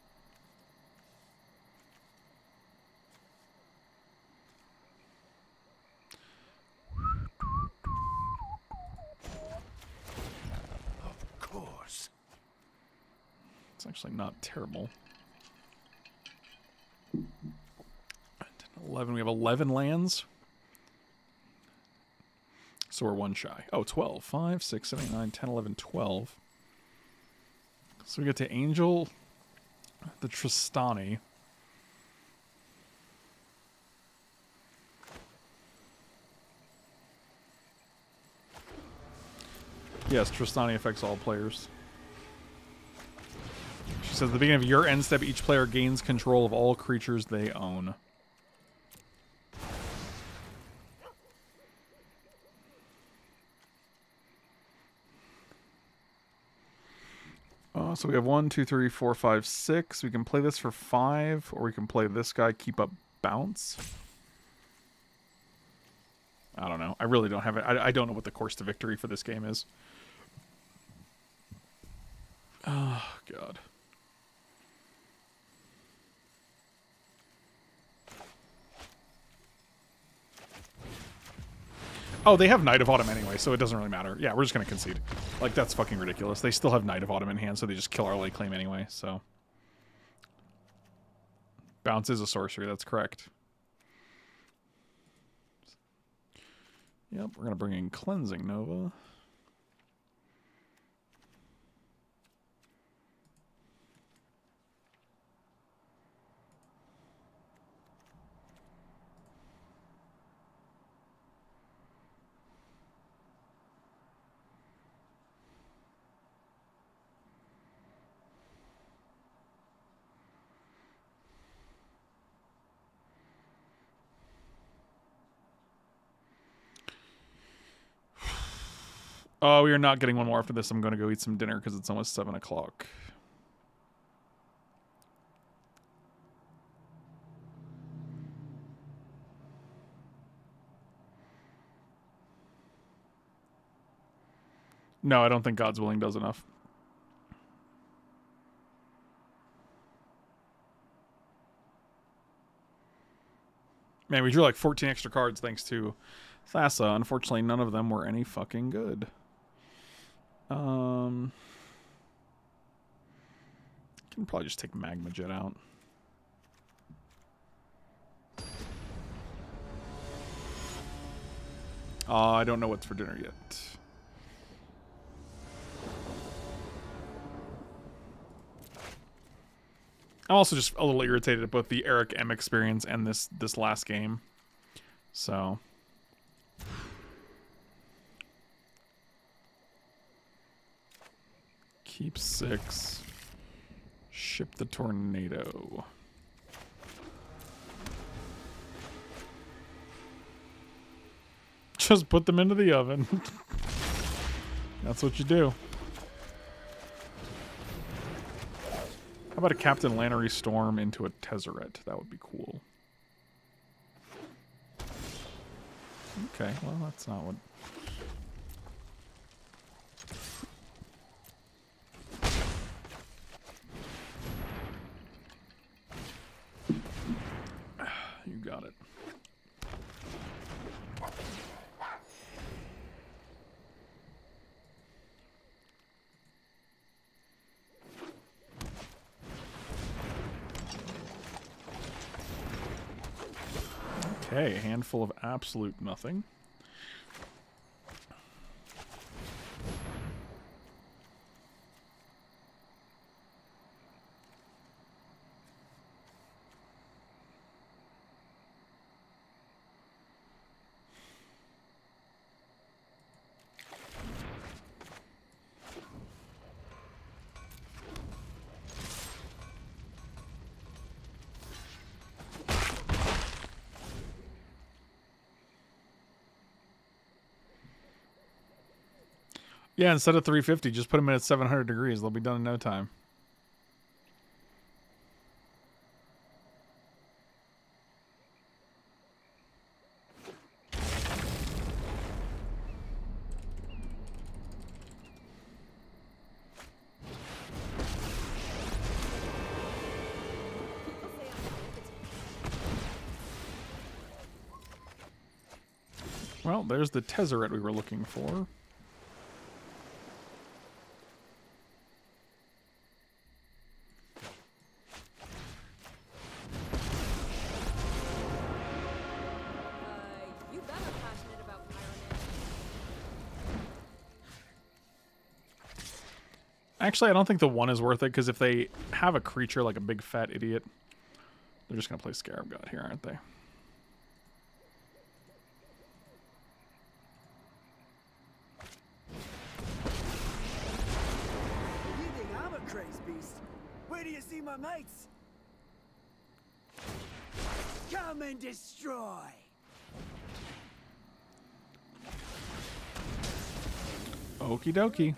C: Of course.
A: It's actually not terrible. 10, 11. We have 11 lands. So we're one shy. Oh, 12. 5, 6, 7, 8, 9, 10, 11, 12. So we get to Angel, the Tristani. Yes, Tristani affects all players. Says at the beginning of your end step, each player gains control of all creatures they own. Uh, so we have one, two, three, four, five, six. We can play this for five, or we can play this guy, keep up bounce. I don't know. I really don't have it. I, I don't know what the course to victory for this game is. Oh, God. Oh, they have Knight of Autumn anyway, so it doesn't really matter. Yeah, we're just going to concede. Like, that's fucking ridiculous. They still have Knight of Autumn in hand, so they just kill our Lay Claim anyway, so... Bounce is a sorcery, that's correct. Yep, we're going to bring in Cleansing Nova. Oh, we are not getting one more after this. I'm going to go eat some dinner because it's almost 7 o'clock. No, I don't think God's Willing does enough. Man, we drew like 14 extra cards thanks to Thassa. Unfortunately, none of them were any fucking good. Um, can probably just take Magma Jet out. Uh, I don't know what's for dinner yet. I'm also just a little irritated at both the Eric M experience and this this last game. So keep six. Ship the tornado. Just put them into the oven. That's what you do. How about a Captain Lannery Storm into a Tezzeret? That would be cool. Okay, well, that's not what... You got it. Okay, a handful of absolute nothing. Yeah, instead of 350, just put them in at 700 degrees. They'll be done in no time. Well, there's the Tezzeret we were looking for. Actually, I don't think the one is worth it because if they have a creature like a big fat idiot, they're just going to play Scarab God here, aren't they?
E: my mates. Come and destroy.
A: Okie dokie.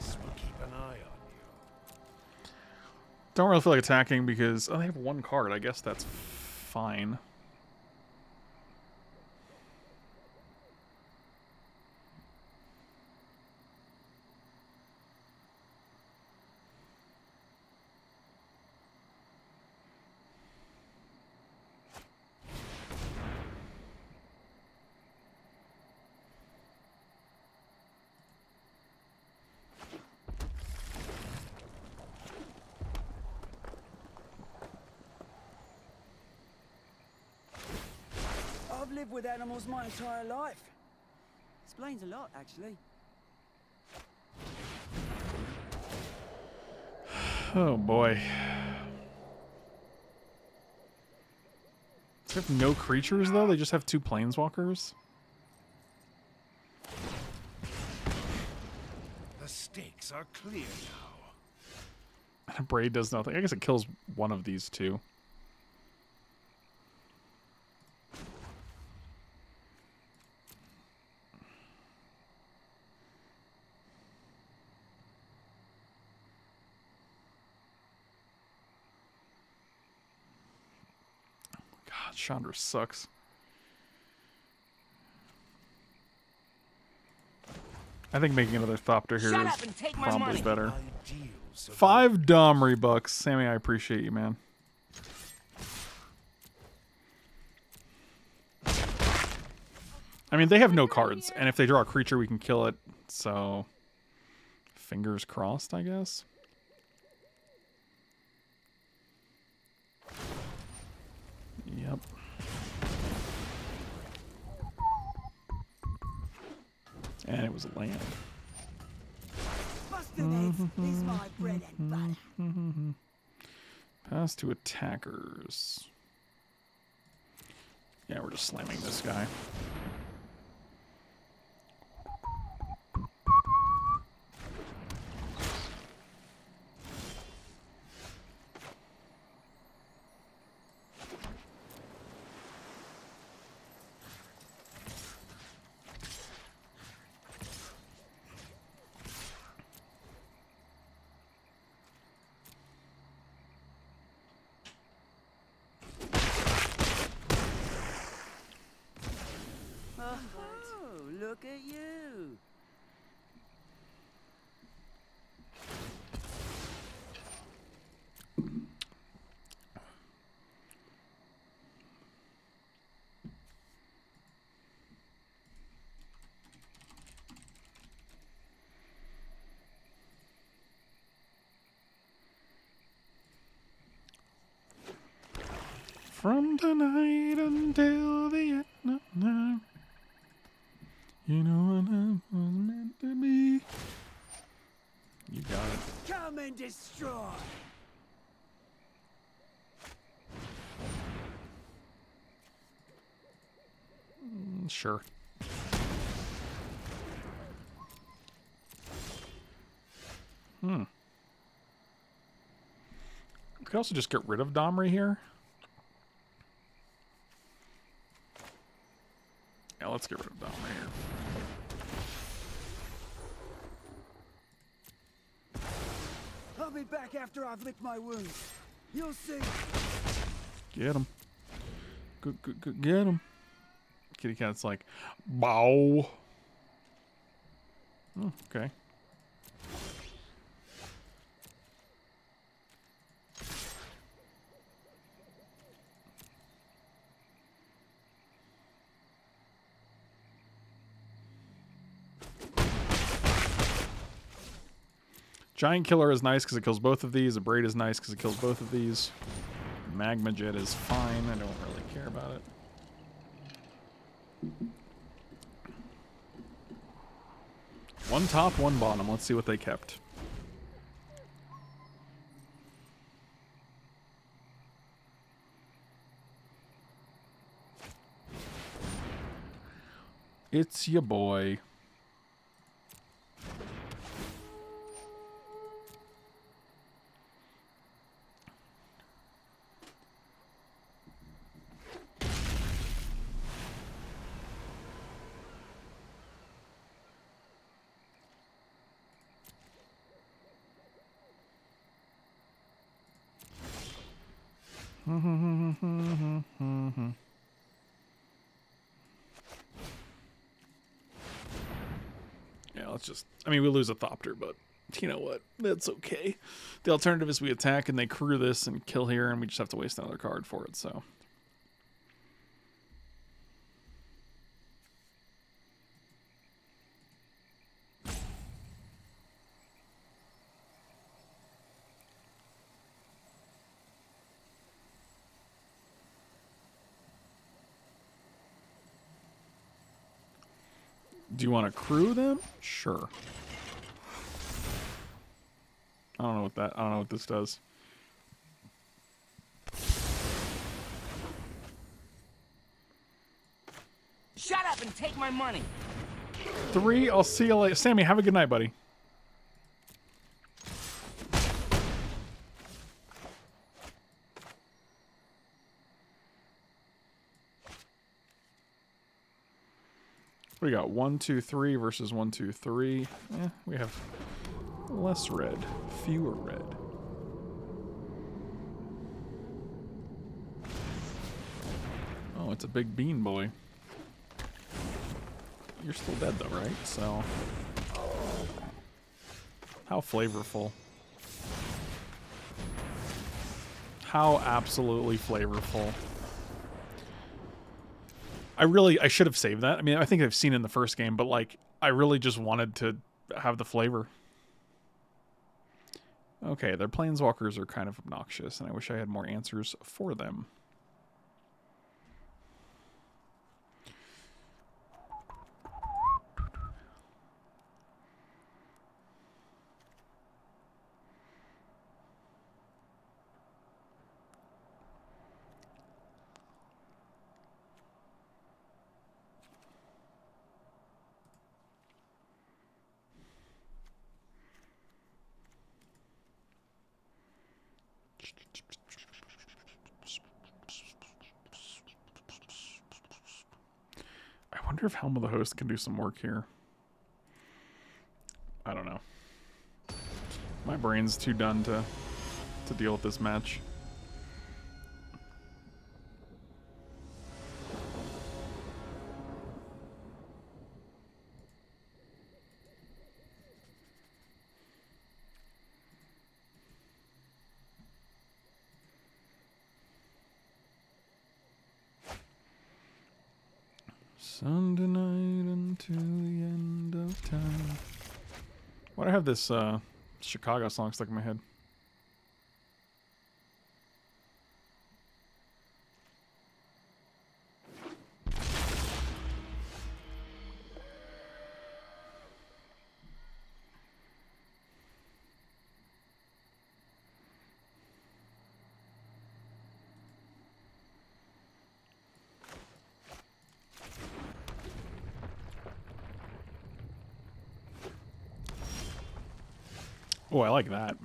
C: Will keep an eye on you.
A: Don't really feel like attacking because oh, they have one card. I guess that's fine.
E: I've lived with animals my entire life. Explains a lot, actually.
A: Oh boy. They have no creatures though. They just have two planeswalkers.
C: The stakes are clear now.
A: And Abrade does nothing. I guess it kills one of these two. God, Chandra sucks. I think making another Thopter here
E: Shut
A: is
E: up and take my
A: probably
E: money.
A: better. Five Domri bucks. Sammy, I appreciate you, man. I mean, they have no cards, and if they draw a creature, we can kill it. So, fingers crossed, I guess. Yep. And it was a land.
E: Busted heads is my bread and butter.
A: Pass to attackers. Yeah, we're just slamming this guy.
E: Oh, look at you.
A: From tonight until the end of night. You know what I was meant to be. You got it.
E: Come and destroy.
A: Mm, Sure. Hmm. We could also just get rid of Domri here. Let's get rid of Domri here.
E: I'll be back after I've licked my wounds. You'll see.
A: Get him. Good, good, good. Get him. Kitty cat's like, bow. Oh, okay. Giant Killer is nice because it kills both of these. Abrade is nice because it kills both of these. Magma Jet is fine. I don't really care about it. One top, one bottom. Let's see what they kept. It's your boy. Yeah, let's just. I mean, we lose a Thopter, but you know what? That's okay. The alternative is we attack and they crew this and kill here, and we just have to waste another card for it, so. Want to crew them? Sure. I don't know what that. I don't know what this does.
E: Shut up and take my money.
A: Three. I'll see you later. Sammy, have a good night, buddy. You got? One, two, three versus one, two, three. Eh, we have less red, fewer red. Oh, it's a big bean boy. You're still dead though, right? So how flavorful. How absolutely flavorful. I really I should have saved that. I mean, I think I've seen in the first game, but like I really just wanted to have the flavor. Okay, their planeswalkers are kind of obnoxious, and I wish I had more answers for them. I wonder if Helm of the Host can do some work here. I don't know. My brain's too done to to deal with this match. This uh, Chicago song stuck in my head? I like that.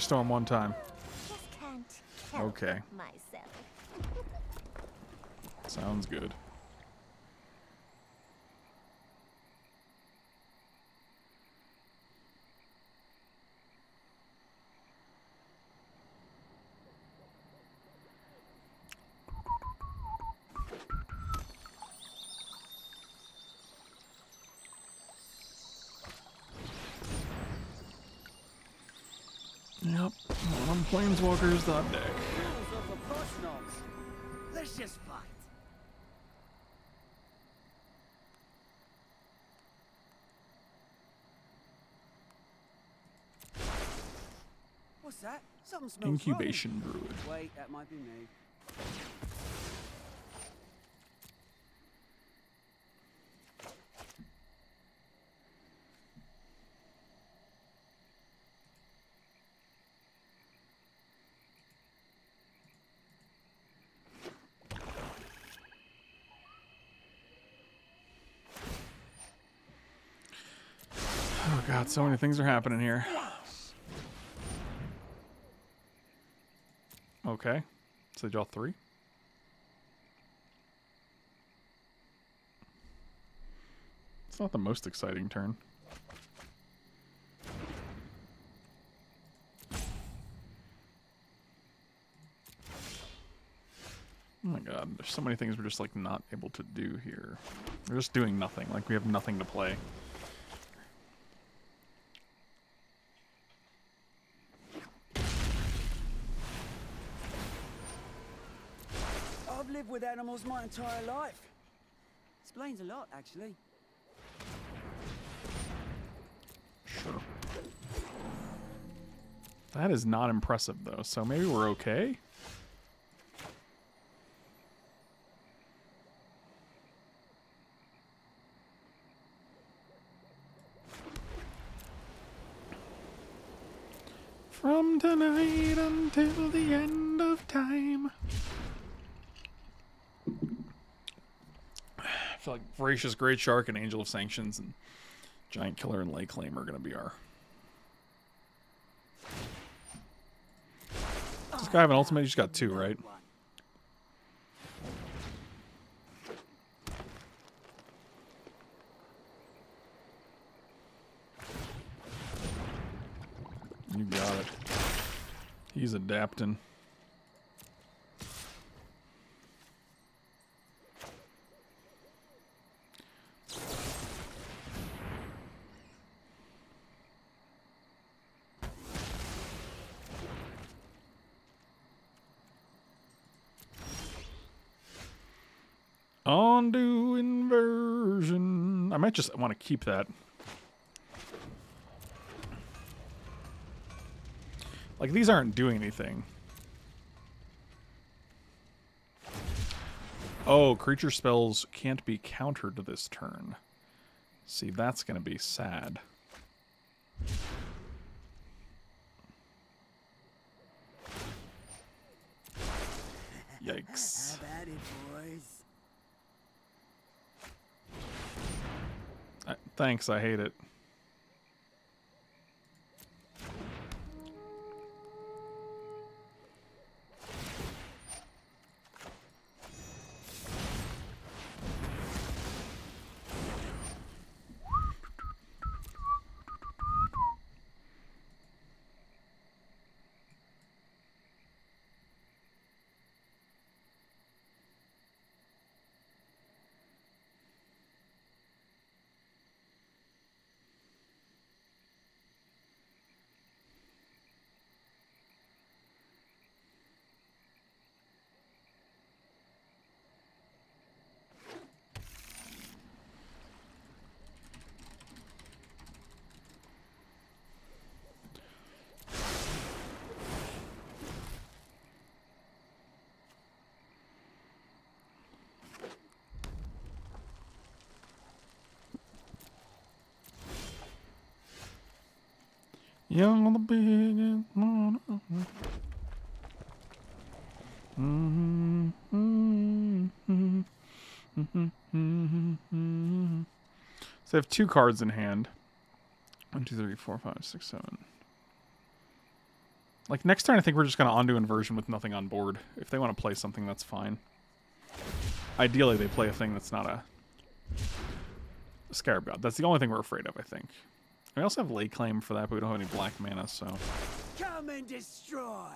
A: Storm one time.
F: Just can't help
A: Okay. Sounds good. The deck.
E: Rules of the Prosnogs. Let's just fight. What's that? Something smells
A: Incubation Druid.
E: Wait, that might be me.
A: Oh god, so many things are happening here. Okay. So they draw three. It's not the most exciting turn. Oh my god, there's so many things we're just like not able to do here. We're just doing nothing, like we have nothing to play.
E: I've lived with my entire life. Explains a lot, actually.
A: That is not impressive though, so maybe we're okay? From tonight until the end of time. I feel like Voracious Great Shark and Angel of Sanctions and Giant Killer and Lay Claim are going to be our. Does this guy have an ultimate? He's got two, right? You got it. He's adapting. Ondu Inversion. I might just want to keep that. Like these aren't doing anything. Oh, creature spells can't be countered this turn. See, that's going to be sad. Yikes.
E: How about it, boys?
A: Uh, thanks, I hate it. The. Mhm, mhm, mhm, mhm, mhm, mhm. So they have two cards in hand. One, two, three, four, five, six, seven. Like next turn, I think we're just gonna Ondu Inversion with nothing on board. If they want to play something, that's fine. Ideally, they play a thing that's not a, a Scarab God. That's the only thing we're afraid of, I think. We also have lay claim for that, but we don't have any black mana, so
E: Come and destroy.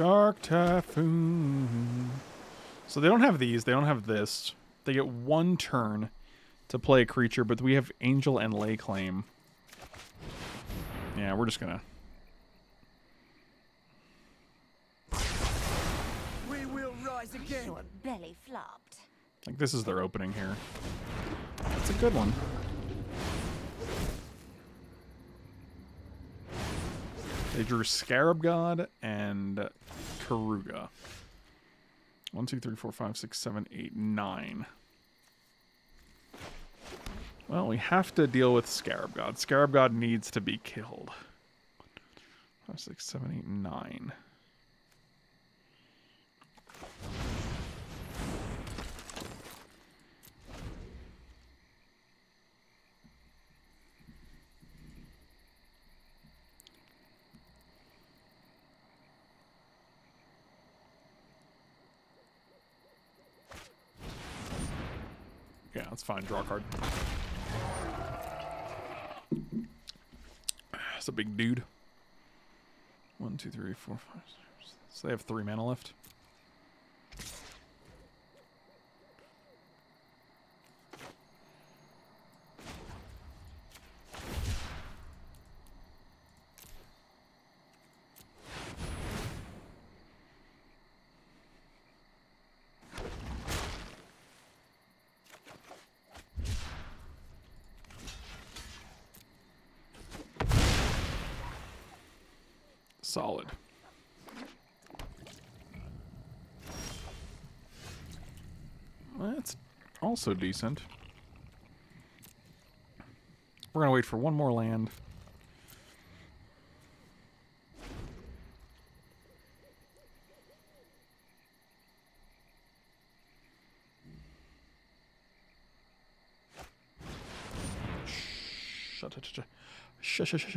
A: Shark Typhoon. So they don't have these. They don't have this. They get one turn to play a creature, but we have Angel and Lay Claim. Yeah, we're just gonna.
E: We will rise again.
F: Your belly flopped.
A: Like this is their opening here. It's a good one. They drew Scarab God and Karuga. One, two, three, four, five, six, seven, eight, nine. Well, we have to deal with Scarab God. Scarab God needs to be killed. Five, six, seven, eight, nine. Yeah, that's fine. Draw card. That's a big dude. One, two, three, four, five, six. So they have three mana left. Solid. That's also decent. We're gonna wait for one more land.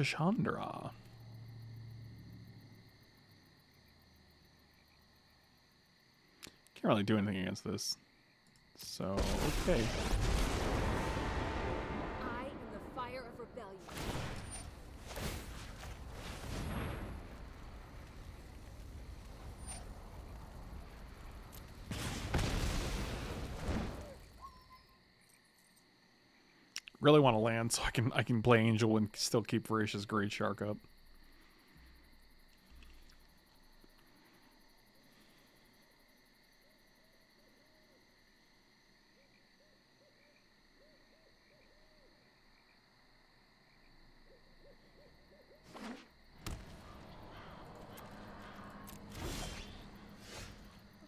A: Chandra. Can't really do anything against this. So, okay.
G: I am the fire of rebellion.
A: Really want to land so I can I can play Angel and still keep Voracious Great Shark up.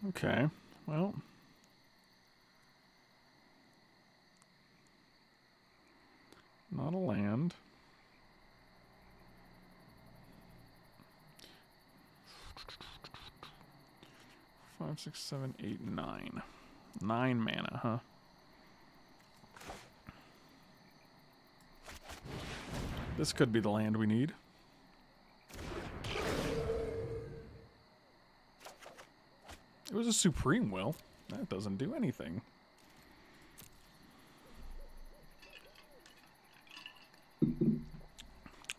A: Okay, well. Not a land. Five, six, seven, eight, nine. Nine mana, huh? This could be the land we need. It was a Supreme Will. That doesn't do anything.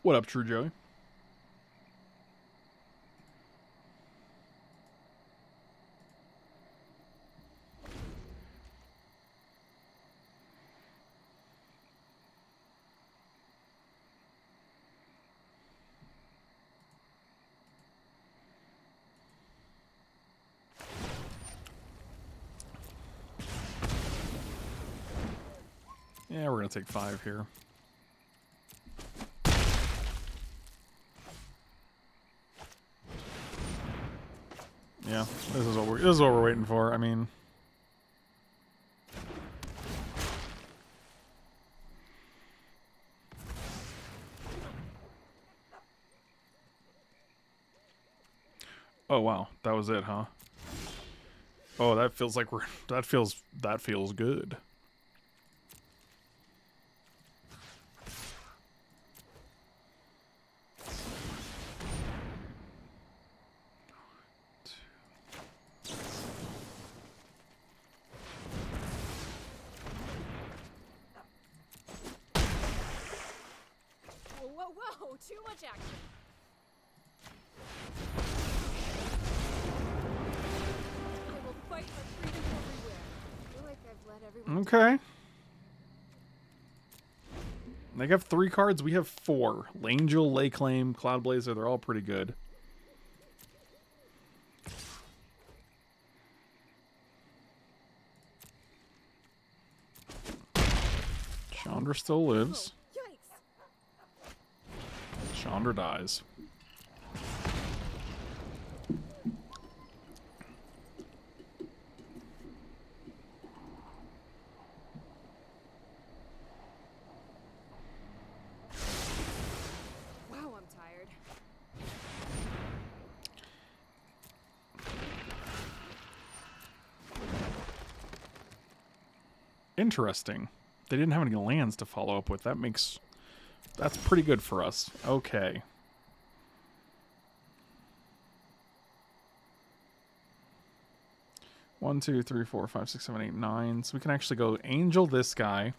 A: What up, True Joey? Yeah, we're gonna take five here. Yeah, this is what we're this is what we're waiting for. I mean, oh wow, that was it, huh? Oh, that feels like we're that feels that feels good.
G: Whoa, whoa, whoa! Too much action.
A: Okay. They have three cards. We have four. Langel, Lay Claim, Cloudblazer. They're all pretty good. Chandra still lives.
G: Oh,
A: Chandra dies.
G: Wow, I'm tired.
A: Interesting. They didn't have any lands to follow up with. That makes... That's pretty good for us. Okay. One, two, three, four, five, six, seven, eight, nine. So we can actually go Angel this guy.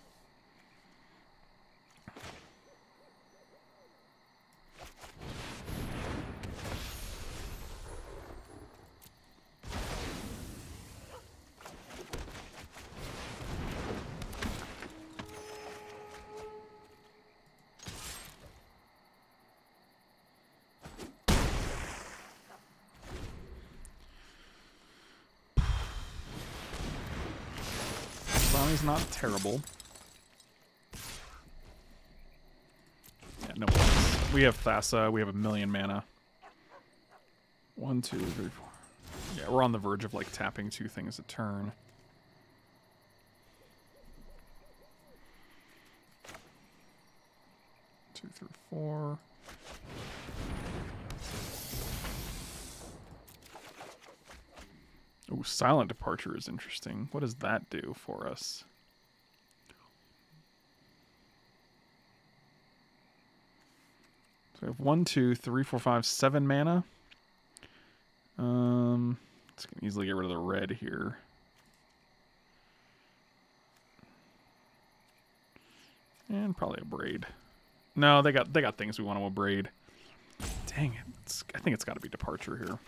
A: Bonnie's not terrible. Yeah, no worries. We have Thassa. We have a million mana. One, two, three, four. Yeah, we're on the verge of like tapping two things a turn. Two through four. Ooh, silent departure is interesting. What does that do for us? So we have one, two, three, four, five, seven mana. Um, let's easily get rid of the red here. And probably Abrade. No, they got they got things we want to abrade. Dang it! It's, I think it's got to be departure here.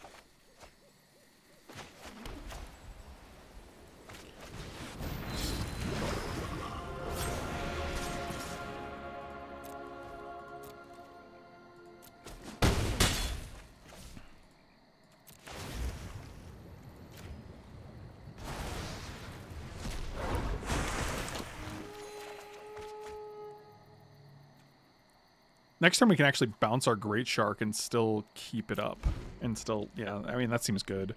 A: Next time we can actually bounce our Great Shark and still keep it up. And still, yeah, I mean, that seems good.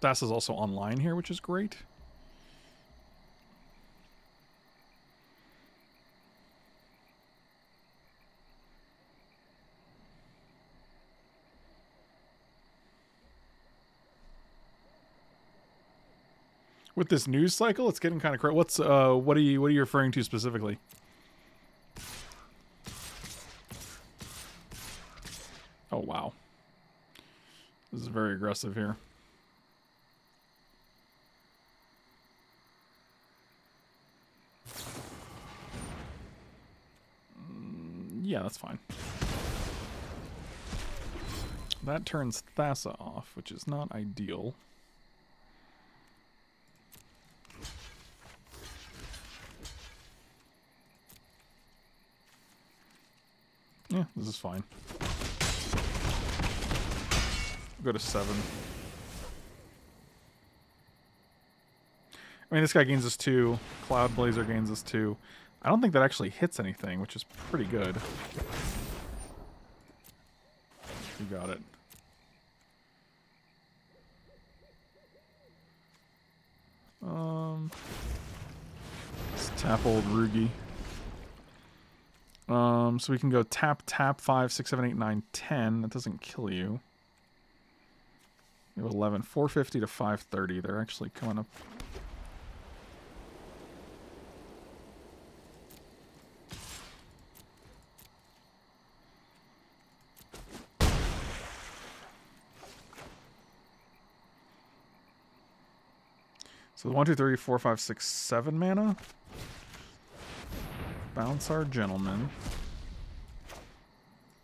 A: Das is also online here, which is great. With this news cycle, it's getting kind of crazy. What's uh, what are you what are you referring to specifically? Oh wow, this is very aggressive here. Mm, Yeah, that's fine. That turns Thassa off, which is not ideal. Yeah, this is fine. Go to seven. I mean, this guy gains us two. Cloudblazer gains us two. I don't think that actually hits anything, which is pretty good. You got it. Um, let's tap old Rugi. Um, so we can go tap, tap, 5, 6, 7, 8, 9, 10. That doesn't kill you. You have 11. 450 to 530. They're actually coming up. So 1, 2, 3, 4, 5, 6, 7 mana. Bounce our gentleman.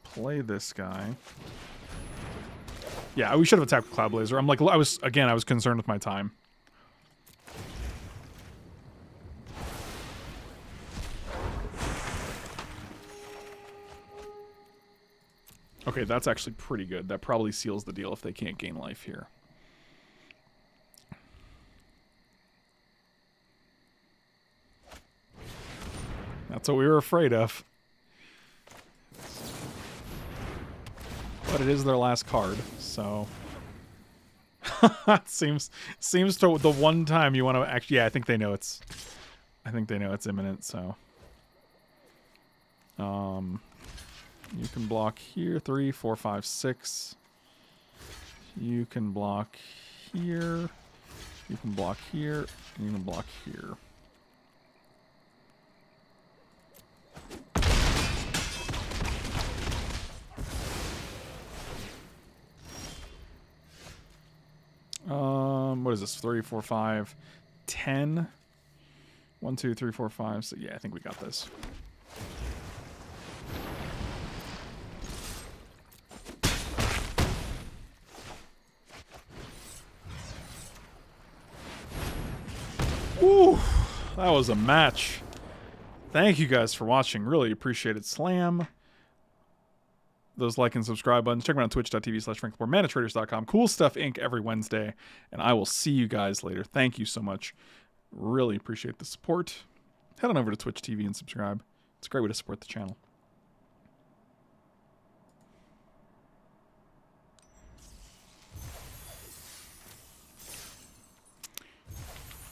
A: Play this guy. Yeah, we should have attacked Cloudblazer. I'm like, I was again, I was concerned with my time. Okay, that's actually pretty good. That probably seals the deal if they can't gain life here. That's what we were afraid of. But it is their last card, so seems seems to the one time you want to actually yeah, I think they know it's I think they know it's imminent, so um you can block here, three, four, five, six. You can block here. You can block here. You can block here. Um, what is this? Three, four, five, ten. One, two, three, four, five. So yeah, I think we got this. Ooh, that was a match. Thank you guys for watching. Really appreciate it. Slam those like and subscribe buttons. Check me out on twitch.tv slash franklepore, Cool stuff Inc. every Wednesday. And I will see you guys later. Thank you so much. Really appreciate the support. Head on over to Twitch TV and subscribe. It's a great way to support the channel.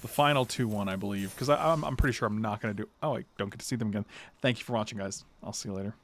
A: the final 2-1, I believe. Because I'm, I'm pretty sure I'm not going to do... Oh, I don't get to see them again. Thank you for watching, guys. I'll see you later.